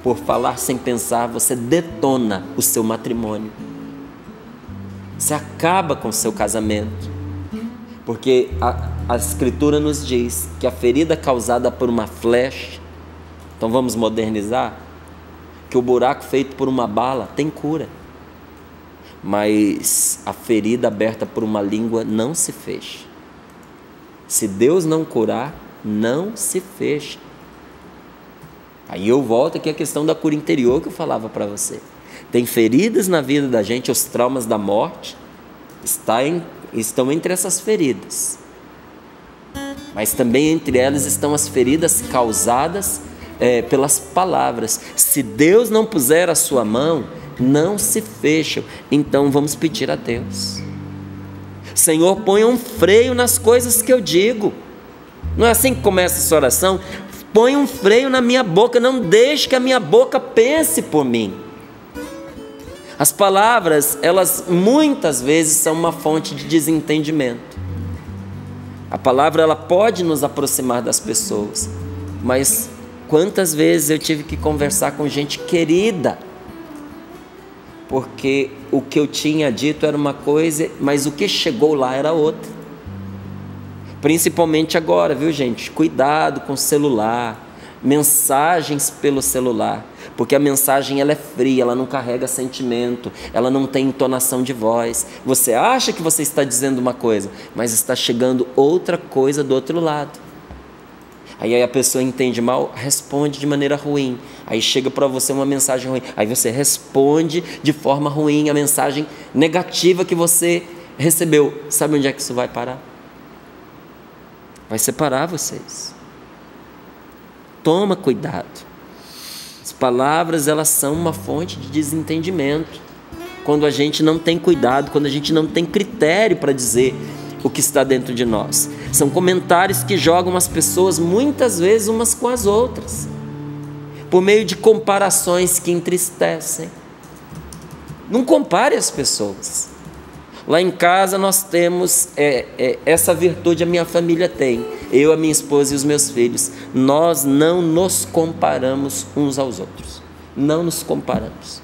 Por falar sem pensar, você detona o seu matrimônio. Você acaba com o seu casamento. Porque a, a Escritura nos diz que a ferida causada por uma flecha, então vamos modernizar, que o buraco feito por uma bala tem cura mas a ferida aberta por uma língua não se fecha. Se Deus não curar, não se fecha. Aí eu volto aqui à questão da cura interior que eu falava para você. Tem feridas na vida da gente, os traumas da morte está em, estão entre essas feridas. Mas também entre elas estão as feridas causadas é, pelas palavras. Se Deus não puser a sua mão, não se fecham. Então vamos pedir a Deus. Senhor, ponha um freio nas coisas que eu digo. Não é assim que começa essa oração? Põe um freio na minha boca, não deixe que a minha boca pense por mim. As palavras, elas muitas vezes são uma fonte de desentendimento. A palavra ela pode nos aproximar das pessoas, mas quantas vezes eu tive que conversar com gente querida porque o que eu tinha dito era uma coisa, mas o que chegou lá era outra. Principalmente agora, viu gente? Cuidado com o celular, mensagens pelo celular, porque a mensagem ela é fria, ela não carrega sentimento, ela não tem entonação de voz. Você acha que você está dizendo uma coisa, mas está chegando outra coisa do outro lado. Aí a pessoa entende mal, responde de maneira ruim. Aí chega para você uma mensagem ruim. Aí você responde de forma ruim a mensagem negativa que você recebeu. Sabe onde é que isso vai parar? Vai separar vocês. Toma cuidado. As palavras, elas são uma fonte de desentendimento. Quando a gente não tem cuidado, quando a gente não tem critério para dizer o que está dentro de nós. São comentários que jogam as pessoas muitas vezes umas com as outras, por meio de comparações que entristecem. Não compare as pessoas. Lá em casa nós temos é, é, essa virtude, a minha família tem. Eu, a minha esposa e os meus filhos. Nós não nos comparamos uns aos outros. Não nos comparamos.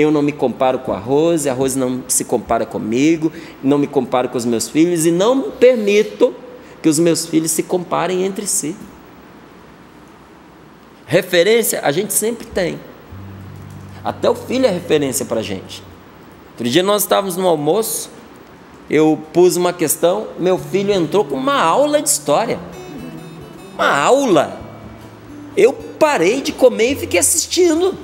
Eu não me comparo com a Rose, a Rose não se compara comigo, não me comparo com os meus filhos e não permito que os meus filhos se comparem entre si. Referência a gente sempre tem. Até o filho é referência para a gente. Outro dia nós estávamos no almoço, eu pus uma questão, meu filho entrou com uma aula de história. Uma aula. Eu parei de comer e fiquei assistindo.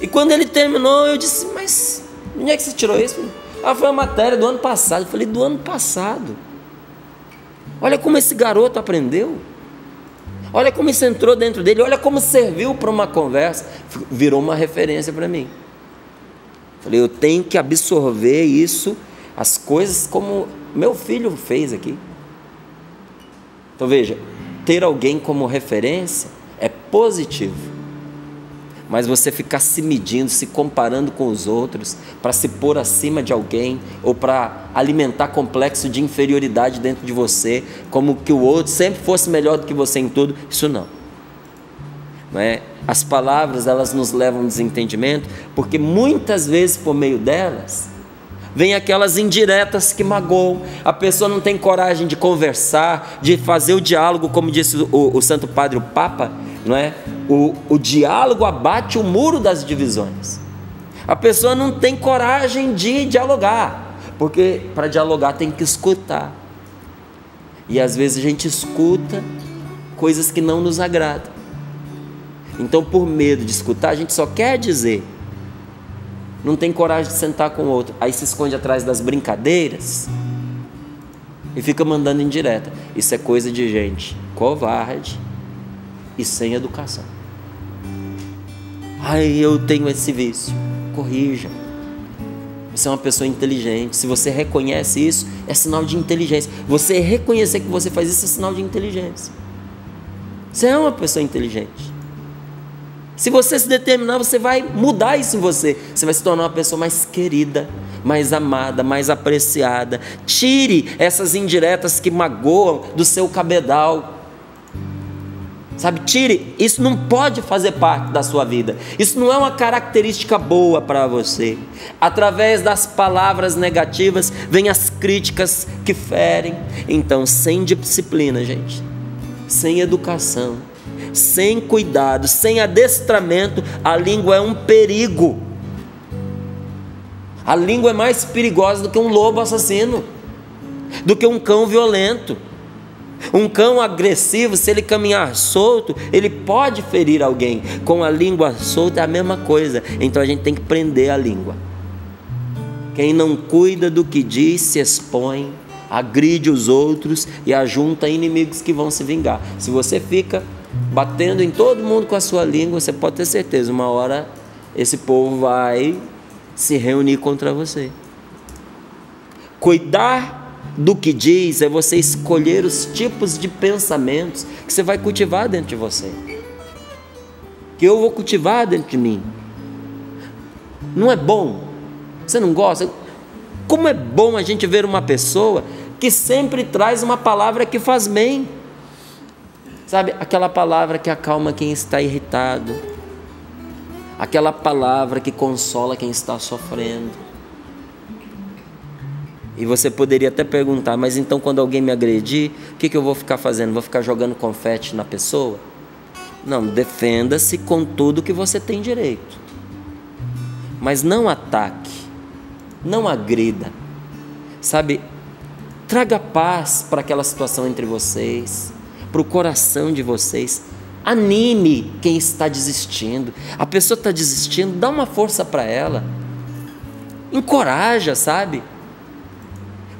E quando ele terminou, eu disse: Mas onde é que você tirou isso? Ah, foi a matéria do ano passado. Eu falei: Do ano passado. Olha como esse garoto aprendeu. Olha como isso entrou dentro dele. Olha como serviu para uma conversa. Virou uma referência para mim. Falei: Eu tenho que absorver isso, as coisas como meu filho fez aqui. Então veja: ter alguém como referência é positivo mas você ficar se medindo, se comparando com os outros, para se pôr acima de alguém ou para alimentar complexo de inferioridade dentro de você, como que o outro sempre fosse melhor do que você em tudo, isso não. Não é? As palavras elas nos levam ao desentendimento, porque muitas vezes por meio delas vem aquelas indiretas que magoam. A pessoa não tem coragem de conversar, de fazer o diálogo, como disse o, o Santo Padre, o Papa, não é? O, o diálogo abate o muro das divisões. A pessoa não tem coragem de dialogar, porque para dialogar tem que escutar. E às vezes a gente escuta coisas que não nos agradam. Então, por medo de escutar, a gente só quer dizer. Não tem coragem de sentar com o outro. Aí se esconde atrás das brincadeiras e fica mandando indireta. Isso é coisa de gente covarde e sem educação. Ai, eu tenho esse vício. Corrija. Você é uma pessoa inteligente. Se você reconhece isso, é sinal de inteligência. Você reconhecer que você faz isso é sinal de inteligência. Você é uma pessoa inteligente. Se você se determinar, você vai mudar isso em você. Você vai se tornar uma pessoa mais querida, mais amada, mais apreciada. Tire essas indiretas que magoam do seu cabedal. Sabe, tire, isso não pode fazer parte da sua vida. Isso não é uma característica boa para você. Através das palavras negativas vem as críticas que ferem. Então, sem disciplina, gente, sem educação, sem cuidado, sem adestramento, a língua é um perigo. A língua é mais perigosa do que um lobo assassino, do que um cão violento. Um cão agressivo, se ele caminhar solto, ele pode ferir alguém. Com a língua solta é a mesma coisa. Então a gente tem que prender a língua. Quem não cuida do que diz se expõe, agride os outros e ajunta inimigos que vão se vingar. Se você fica batendo em todo mundo com a sua língua, você pode ter certeza, uma hora esse povo vai se reunir contra você. Cuidar do que diz é você escolher os tipos de pensamentos que você vai cultivar dentro de você. Que eu vou cultivar dentro de mim. Não é bom? Você não gosta? Como é bom a gente ver uma pessoa que sempre traz uma palavra que faz bem. Sabe, aquela palavra que acalma quem está irritado. Aquela palavra que consola quem está sofrendo e você poderia até perguntar, mas então quando alguém me agredir, o que, que eu vou ficar fazendo? Vou ficar jogando confete na pessoa? Não, defenda-se com tudo que você tem direito. Mas não ataque, não agrida. Sabe, traga paz para aquela situação entre vocês, para o coração de vocês. Anime quem está desistindo. A pessoa está desistindo, dá uma força para ela. Encoraja, sabe?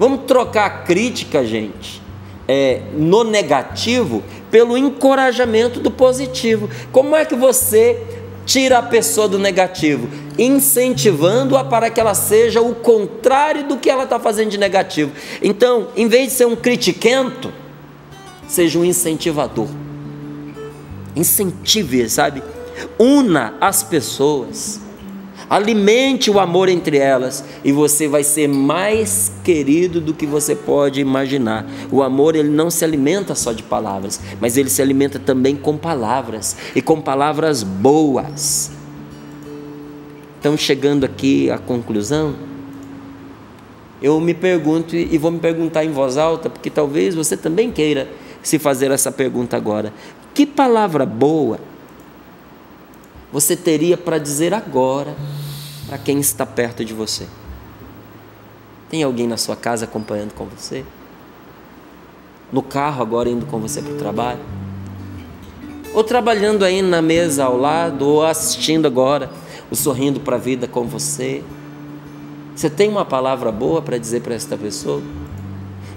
Vamos trocar a crítica, gente, é, no negativo pelo encorajamento do positivo. Como é que você tira a pessoa do negativo? Incentivando-a para que ela seja o contrário do que ela está fazendo de negativo. Então, em vez de ser um critiquento, seja um incentivador. Incentive, sabe? Una as pessoas alimente o amor entre elas e você vai ser mais querido do que você pode imaginar. O amor ele não se alimenta só de palavras, mas ele se alimenta também com palavras e com palavras boas. Então, chegando aqui à conclusão, eu me pergunto e vou me perguntar em voz alta, porque talvez você também queira se fazer essa pergunta agora. Que palavra boa você teria para dizer agora para quem está perto de você? Tem alguém na sua casa acompanhando com você? No carro agora indo com você para o trabalho? Ou trabalhando aí na mesa ao lado, ou assistindo agora, ou sorrindo para a vida com você? Você tem uma palavra boa para dizer para esta pessoa?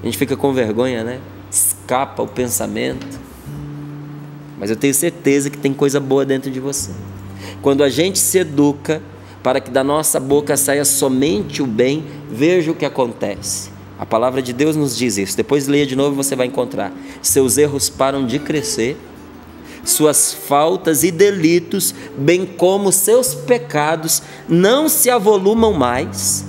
A gente fica com vergonha, né? Escapa o pensamento. Mas eu tenho certeza que tem coisa boa dentro de você. Quando a gente se educa para que da nossa boca saia somente o bem, veja o que acontece. A palavra de Deus nos diz isso. Depois leia de novo e você vai encontrar. Seus erros param de crescer, suas faltas e delitos, bem como seus pecados, não se avolumam mais,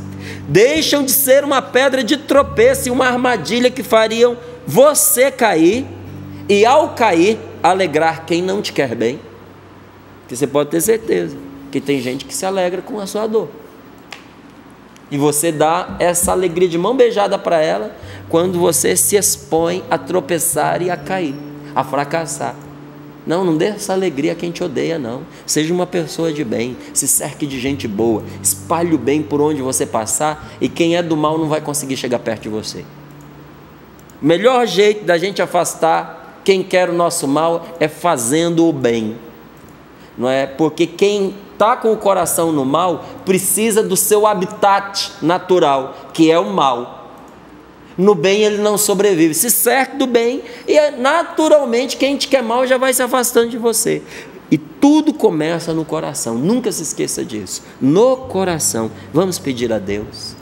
deixam de ser uma pedra de tropeço e uma armadilha que fariam você cair e, ao cair, alegrar quem não te quer bem. Porque você pode ter certeza que tem gente que se alegra com a sua dor. E você dá essa alegria de mão beijada para ela quando você se expõe a tropeçar e a cair, a fracassar. Não, não dê essa alegria a quem te odeia, não. Seja uma pessoa de bem, se cerque de gente boa, espalhe o bem por onde você passar e quem é do mal não vai conseguir chegar perto de você. O melhor jeito da gente afastar quem quer o nosso mal é fazendo o bem. Não é? Porque quem está com o coração no mal precisa do seu habitat natural, que é o mal. No bem ele não sobrevive. Se cerca do bem e é naturalmente quem te quer mal já vai se afastando de você. E tudo começa no coração. Nunca se esqueça disso. No coração. Vamos pedir a Deus.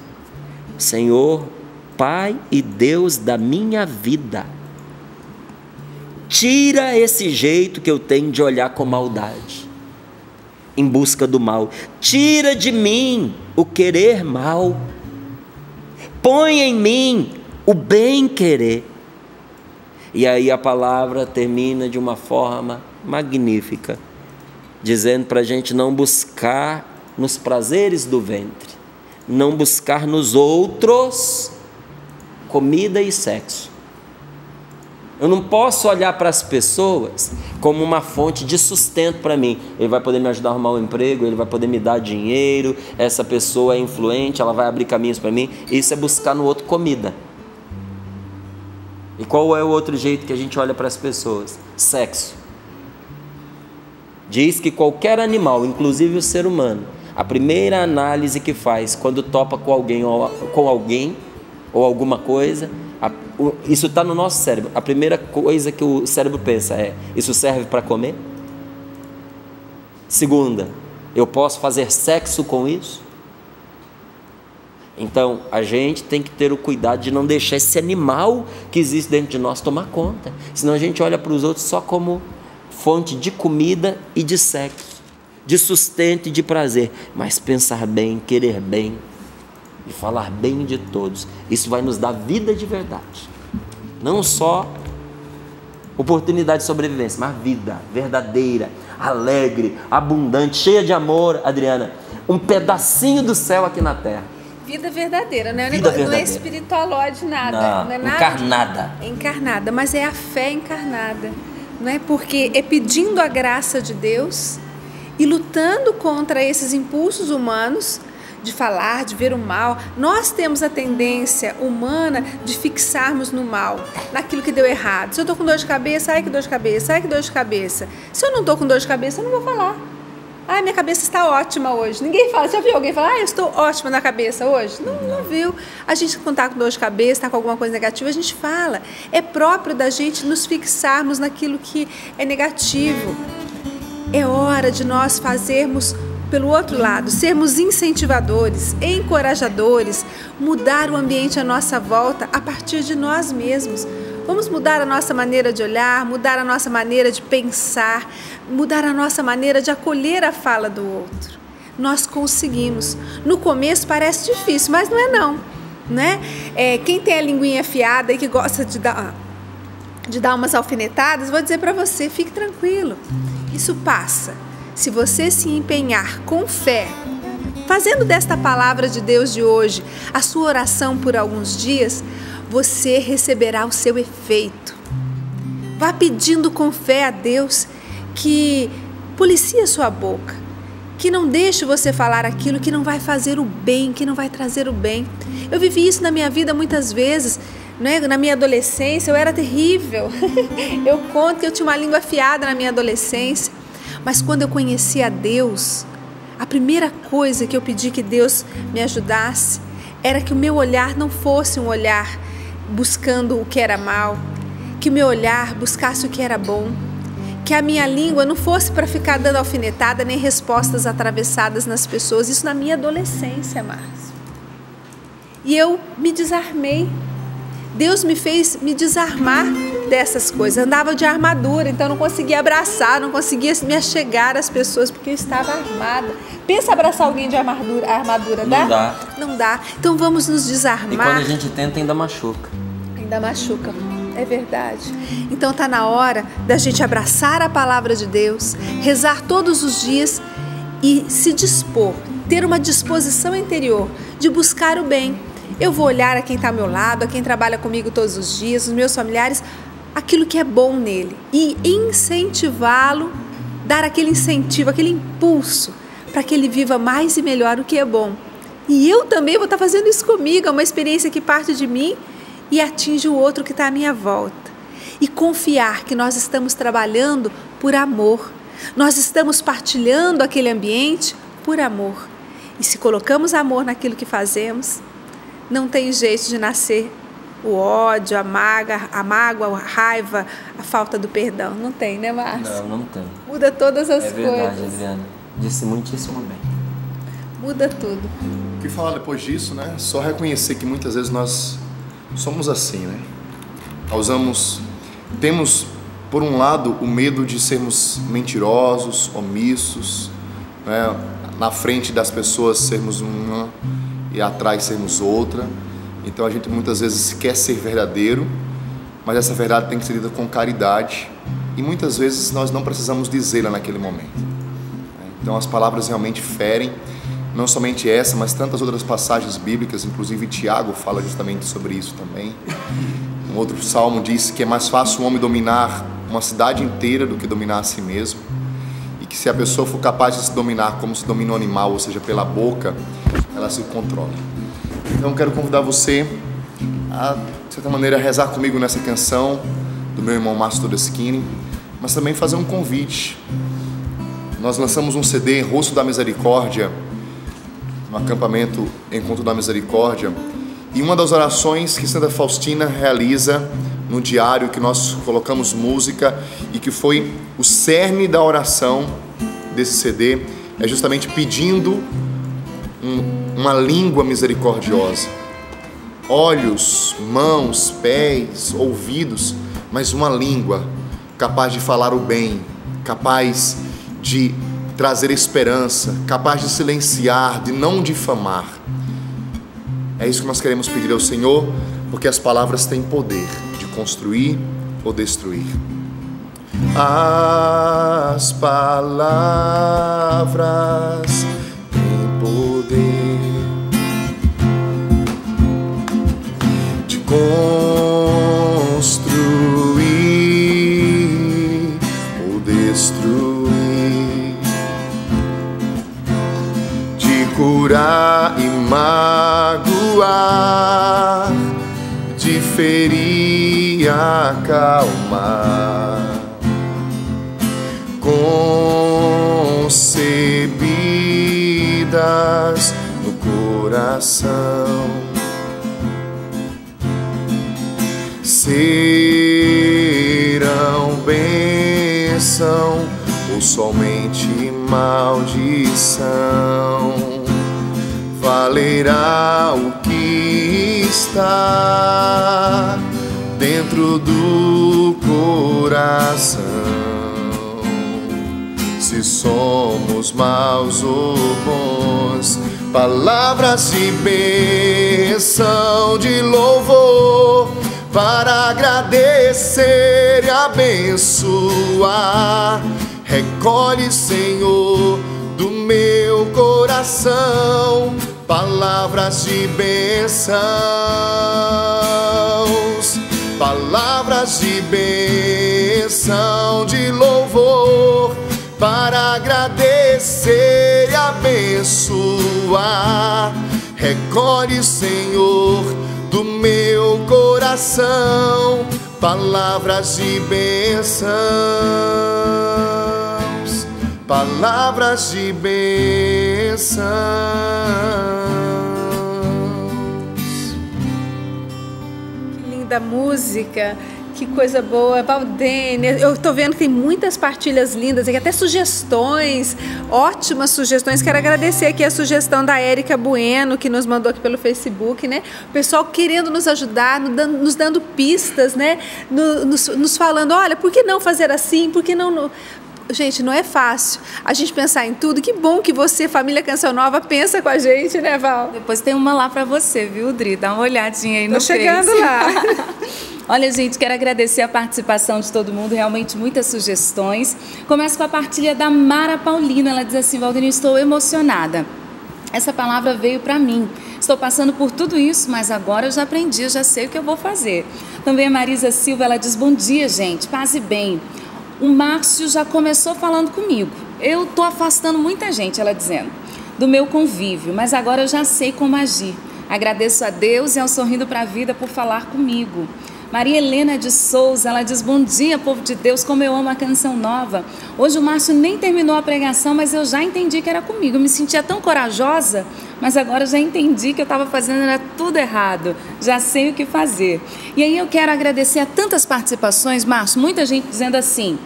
Senhor, Pai e Deus da minha vida. Tira esse jeito que eu tenho de olhar com maldade, em busca do mal. Tira de mim o querer mal. Põe em mim o bem-querer. E aí a palavra termina de uma forma magnífica, dizendo para a gente não buscar nos prazeres do ventre, não buscar nos outros comida e sexo. Eu não posso olhar para as pessoas como uma fonte de sustento para mim. Ele vai poder me ajudar a arrumar um emprego, ele vai poder me dar dinheiro, essa pessoa é influente, ela vai abrir caminhos para mim. Isso é buscar no outro comida. E qual é o outro jeito que a gente olha para as pessoas? Sexo. Diz que qualquer animal, inclusive o ser humano, a primeira análise que faz quando topa com alguém ou, com alguém ou alguma coisa, a, o, isso está no nosso cérebro. A primeira coisa que o cérebro pensa é: isso serve para comer? Segunda, eu posso fazer sexo com isso? Então, a gente tem que ter o cuidado de não deixar esse animal que existe dentro de nós tomar conta. Senão a gente olha para os outros só como fonte de comida e de sexo, de sustento e de prazer. Mas pensar bem, querer bem e falar bem de todos, isso vai nos dar vida de verdade. Não só oportunidade de sobrevivência, mas vida verdadeira, alegre, abundante, cheia de amor, Adriana. Um pedacinho do céu aqui na terra. Vida verdadeira, né? Vida não é espiritualóide nada. Não, não é nada encarnada. De, encarnada, mas é a fé encarnada. Não é? Porque é pedindo a graça de Deus e lutando contra esses impulsos humanos de falar, de ver o mal. Nós temos a tendência humana de fixarmos no mal, naquilo que deu errado. Se eu estou com dor de cabeça, ai que dor de cabeça, ai que dor de cabeça. Se eu não estou com dor de cabeça, eu não vou falar. Ah, minha cabeça está ótima hoje. Ninguém fala, já viu alguém falar, ah, eu estou ótima na cabeça hoje? Não, não viu. A gente, quando está com dor de cabeça, está com alguma coisa negativa, a gente fala. É próprio da gente nos fixarmos naquilo que é negativo. É hora de nós fazermos pelo outro lado, sermos incentivadores, encorajadores, mudar o ambiente à nossa volta a partir de nós mesmos. Vamos mudar a nossa maneira de olhar, mudar a nossa maneira de pensar, mudar a nossa maneira de acolher a fala do outro. Nós conseguimos. No começo parece difícil, mas não é não, né? É, quem tem a linguinha afiada e que gosta de dar de dar umas alfinetadas, vou dizer para você, fique tranquilo. Isso passa. Se você se empenhar com fé, fazendo desta palavra de Deus de hoje a sua oração por alguns dias, você receberá o seu efeito. Vá pedindo com fé a Deus que policie sua boca, que não deixe você falar aquilo que não vai fazer o bem, que não vai trazer o bem. Eu vivi isso na minha vida muitas vezes. Né? Na minha adolescência eu era terrível. eu conto que eu tinha uma língua afiada na minha adolescência. Mas quando eu conheci a Deus, a primeira coisa que eu pedi que Deus me ajudasse era que o meu olhar não fosse um olhar buscando o que era mal, que o meu olhar buscasse o que era bom, que a minha língua não fosse para ficar dando alfinetada nem respostas atravessadas nas pessoas, isso na minha adolescência, Márcio. E eu me desarmei. Deus me fez me desarmar dessas coisas. Andava de armadura, então não conseguia abraçar, não conseguia me achegar às pessoas porque eu estava armada. Pensa abraçar alguém de armadura, armadura dá? Não dá. Não dá. Então vamos nos desarmar. E quando a gente tenta ainda machuca. Ainda machuca. É verdade. Então está na hora da gente abraçar a palavra de Deus, rezar todos os dias e se dispor, ter uma disposição interior de buscar o bem. Eu vou olhar a quem está ao meu lado, a quem trabalha comigo todos os dias, os meus familiares, aquilo que é bom nele e incentivá-lo, dar aquele incentivo, aquele impulso para que ele viva mais e melhor o que é bom. E eu também vou estar tá fazendo isso comigo, é uma experiência que parte de mim e atinge o outro que está à minha volta. E confiar que nós estamos trabalhando por amor, nós estamos partilhando aquele ambiente por amor. E se colocamos amor naquilo que fazemos, não tem jeito de nascer o ódio, a mágoa, a mágoa, a raiva, a falta do perdão. Não tem, né, Márcio? Não, não tem. Muda todas as coisas. É verdade, Adriana. Disse muitíssimo bem. Muda tudo. O que falar depois disso, né? Só reconhecer que muitas vezes nós somos assim, né? Causamos, temos por um lado o medo de sermos mentirosos, omissos, né? na frente das pessoas sermos uma e atrás sermos outra. Então a gente muitas vezes quer ser verdadeiro, mas essa verdade tem que ser dita com caridade e muitas vezes nós não precisamos dizê-la naquele momento. Então as palavras realmente ferem não somente essa, mas tantas outras passagens bíblicas, inclusive Tiago fala justamente sobre isso também. Um outro salmo diz que é mais fácil um homem dominar uma cidade inteira do que dominar a si mesmo. E que se a pessoa for capaz de se dominar como se domina um animal, ou seja, pela boca, ela se controla. Então quero convidar você a, de certa maneira, rezar comigo nessa canção do meu irmão Márcio Todeschini, mas também fazer um convite. Nós lançamos um CD, Rosto da Misericórdia, no acampamento Encontro da Misericórdia. E uma das orações que Santa Faustina realiza no diário que nós colocamos música e que foi o cerne da oração desse CD é justamente pedindo um, uma língua misericordiosa. Olhos, mãos, pés, ouvidos, mas uma língua capaz de falar o bem, capaz de trazer esperança, capaz de silenciar, de não difamar. É isso que nós queremos pedir ao Senhor, porque as palavras têm poder de construir ou destruir. As palavras construir ou destruir. curar e magoar, de ferir acalmar, concebidas no coração. Serão bênção ou somente maldição valerá o que está dentro do coração. Se somos maus ou bons, palavras de bênção, de louvor, para agradecer e abençoar. Recolhe, Senhor, do meu coração palavras de bênçãos, palavras de bênção, de louvor, para agradecer e abençoar. Recolhe, Senhor, do meu coração, palavras de bênçãos, palavras de bênção. da música. Que coisa boa, Valdênia. Eu tô vendo que tem muitas partilhas lindas aqui, até sugestões, ótimas sugestões. Quero agradecer aqui a sugestão da Érica Bueno, que nos mandou aqui pelo Facebook, né? O pessoal querendo nos ajudar, nos dando pistas, né? Nos, nos falando, olha, por que não fazer assim? Por que não gente, não é fácil a gente pensar em tudo. Que bom que você, família Canção Nova, pensa com a gente, né, Val? Depois tem uma lá para você, viu, Dri? Dá uma olhadinha aí Tô no chegando Face. lá. Olha, gente, quero agradecer a participação de todo mundo, realmente muitas sugestões. Começo com a partilha da Mara Paulina. Ela diz assim: Valdemir, estou emocionada. Essa palavra veio para mim. Estou passando por tudo isso, mas agora eu já aprendi, eu já sei o que eu vou fazer. Também a Marisa Silva, ela diz: Bom dia, gente, paz e bem. O Márcio já começou falando comigo. Eu estou afastando muita gente, ela dizendo, do meu convívio, mas agora eu já sei como agir. Agradeço a Deus e ao Sorrindo para a Vida por falar comigo. Maria Helena de Souza, ela diz: Bom dia, povo de Deus, como eu amo a canção nova. Hoje o Márcio nem terminou a pregação, mas eu já entendi que era comigo. Eu me sentia tão corajosa, mas agora já entendi que eu estava fazendo era tudo errado. Já sei o que fazer. E aí eu quero agradecer a tantas participações, Márcio. Muita gente dizendo assim: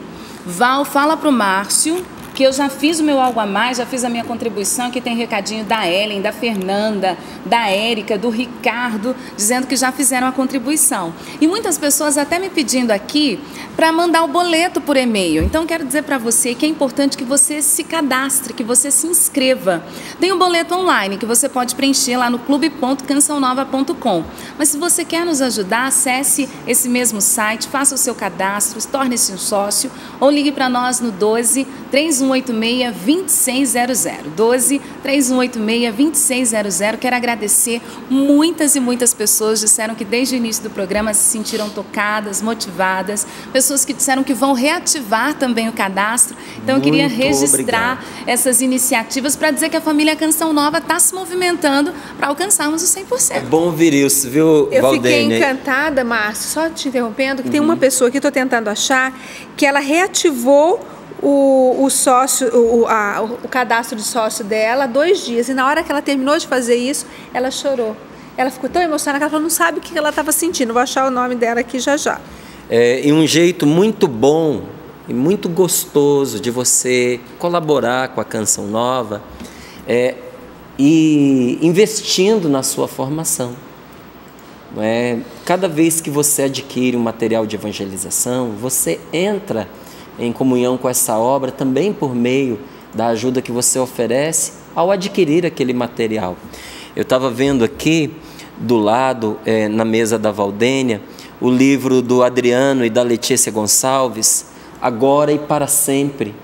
Val, fala para o Márcio que eu já fiz o meu algo a mais, já fiz a minha contribuição, que tem recadinho da Ellen, da Fernanda, da Érica, do Ricardo, dizendo que já fizeram a contribuição. E muitas pessoas até me pedindo aqui para mandar o boleto por e-mail. Então quero dizer para você que é importante que você se cadastre, que você se inscreva. Tem um boleto online que você pode preencher lá no clube.cançãonova.com. Mas se você quer nos ajudar, acesse esse mesmo site, faça o seu cadastro, torne-se um sócio ou ligue para nós no 12 31 3186-2600. 12 3186-2600. Quero agradecer. Muitas e muitas pessoas disseram que desde o início do programa se sentiram tocadas, motivadas. Pessoas que disseram que vão reativar também o cadastro. Então, Muito eu queria registrar obrigado. essas iniciativas para dizer que a família Canção Nova está se movimentando para alcançarmos o 100%. É bom ouvir isso, viu, Eu fiquei encantada, Márcio, só te interrompendo, que uhum. tem uma pessoa que estou tentando achar que ela reativou o, o sócio, o, a, o cadastro de sócio dela dois dias. E na hora que ela terminou de fazer isso, ela chorou. Ela ficou tão emocionada que ela não sabe o que ela estava sentindo. Vou achar o nome dela aqui já já. É, e um jeito muito bom e muito gostoso de você colaborar com a Canção Nova é e investindo na sua formação. É, cada vez que você adquire um material de evangelização, você entra em comunhão com essa obra também por meio da ajuda que você oferece ao adquirir aquele material. Eu estava vendo aqui do lado, é, na mesa da Valdênia, o livro do Adriano e da Letícia Gonçalves, Agora e para Sempre.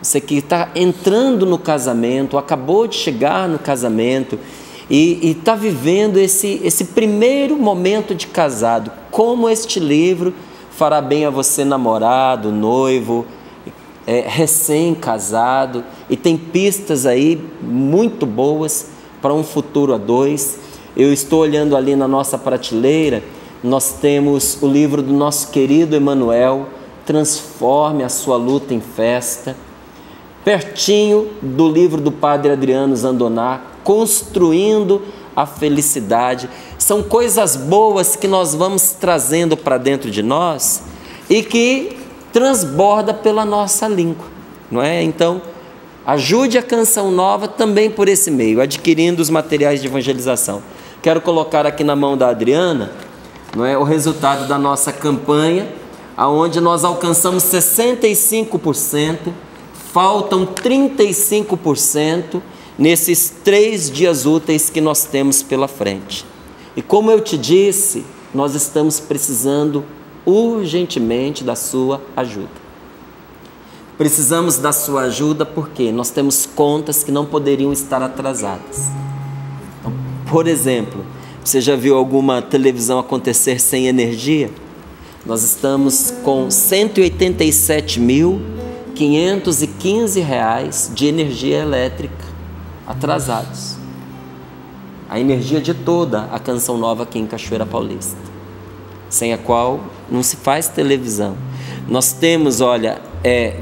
Você que está entrando no casamento, acabou de chegar no casamento e está vivendo esse, esse primeiro momento de casado, como este livro fará bem a você, namorado, noivo, é, recém-casado, e tem pistas aí muito boas para um futuro a dois. Eu estou olhando ali na nossa prateleira, nós temos o livro do nosso querido Emanuel, Transforme a sua luta em festa. Pertinho do livro do Padre Adriano Zandoná, Construindo a felicidade. São coisas boas que nós vamos trazendo para dentro de nós e que transborda pela nossa língua, não é? Então, ajude a canção nova também por esse meio, adquirindo os materiais de evangelização. Quero colocar aqui na mão da Adriana, não é, o resultado da nossa campanha, aonde nós alcançamos 65%, faltam 35% nesses três dias úteis que nós temos pela frente. E como eu te disse, nós estamos precisando urgentemente da sua ajuda. Precisamos da sua ajuda porque nós temos contas que não poderiam estar atrasadas. Então, por exemplo, você já viu alguma televisão acontecer sem energia? Nós estamos com R$ 187.515 de energia elétrica atrasados. A energia de toda a canção nova aqui em Cachoeira Paulista, sem a qual não se faz televisão. Nós temos, olha, é,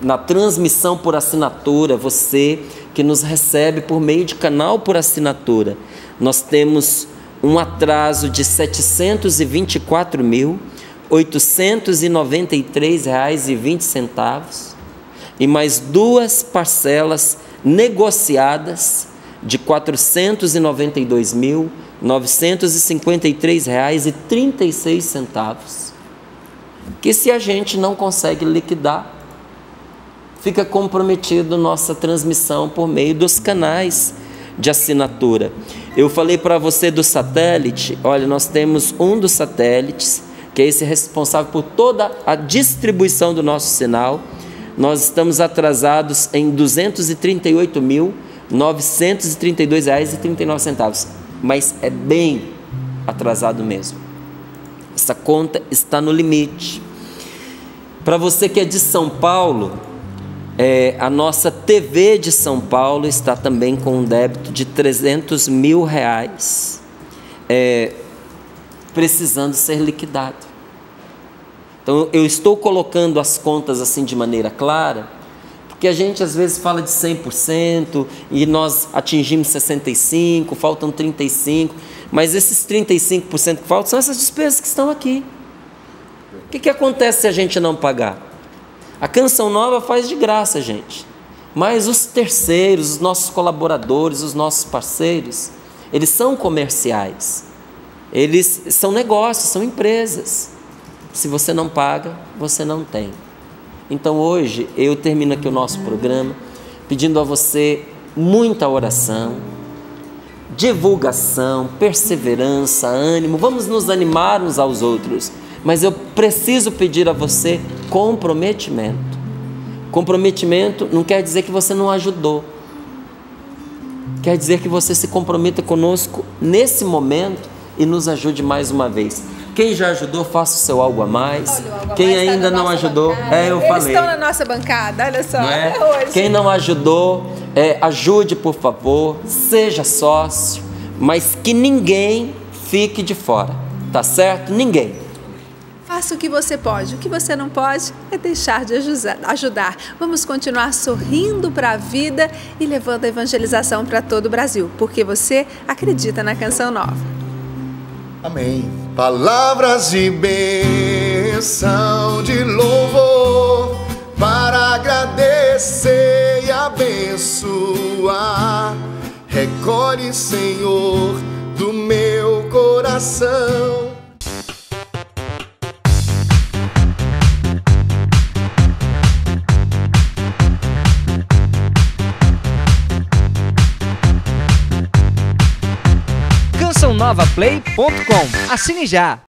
na transmissão por assinatura, você que nos recebe por meio de canal por assinatura, nós temos um atraso de R$ 724.893,20 e mais duas parcelas negociadas de R$ 492.953,36, que se a gente não consegue liquidar, fica comprometido nossa transmissão por meio dos canais de assinatura. Eu falei para você do satélite, olha, nós temos um dos satélites que é esse responsável por toda a distribuição do nosso sinal, nós estamos atrasados em R$ 238.932,39, mas é bem atrasado mesmo. Essa conta está no limite. Para você que é de São Paulo, é, a nossa TV de São Paulo está também com um débito de 300 mil reais, é, precisando ser liquidado. Então eu estou colocando as contas assim de maneira clara, porque a gente às vezes fala de 100% e nós atingimos 65%, faltam 35%, mas esses 35% que faltam são essas despesas que estão aqui. O que, que acontece se a gente não pagar? A canção nova faz de graça, gente. Mas os terceiros, os nossos colaboradores, os nossos parceiros, eles são comerciais. Eles são negócios, são empresas. Se você não paga, você não tem. Então hoje eu termino aqui o nosso programa pedindo a você muita oração, divulgação, perseverança, ânimo. Vamos nos animar uns aos outros mas eu preciso pedir a você comprometimento. Comprometimento não quer dizer que você não ajudou. Quer dizer que você se comprometa conosco nesse momento e nos ajude mais uma vez. Quem já ajudou, faça o seu algo a mais. Olha, Quem mais tá ainda tá não ajudou, bancada. é, eu Eles falei. estão na nossa bancada, olha só. Não é? é Quem não ajudou, é, ajude, por favor, seja sócio, mas que ninguém fique de fora, tá certo? Ninguém. Faça o que você pode. O que você não pode é deixar de ajudar. Vamos continuar sorrindo para a vida e levando a evangelização para todo o Brasil, porque você acredita na canção nova. Amém. Palavras de bênção, de louvor, para agradecer e abençoar. Recolhe, Senhor, do meu coração novaplay.com. Assine já!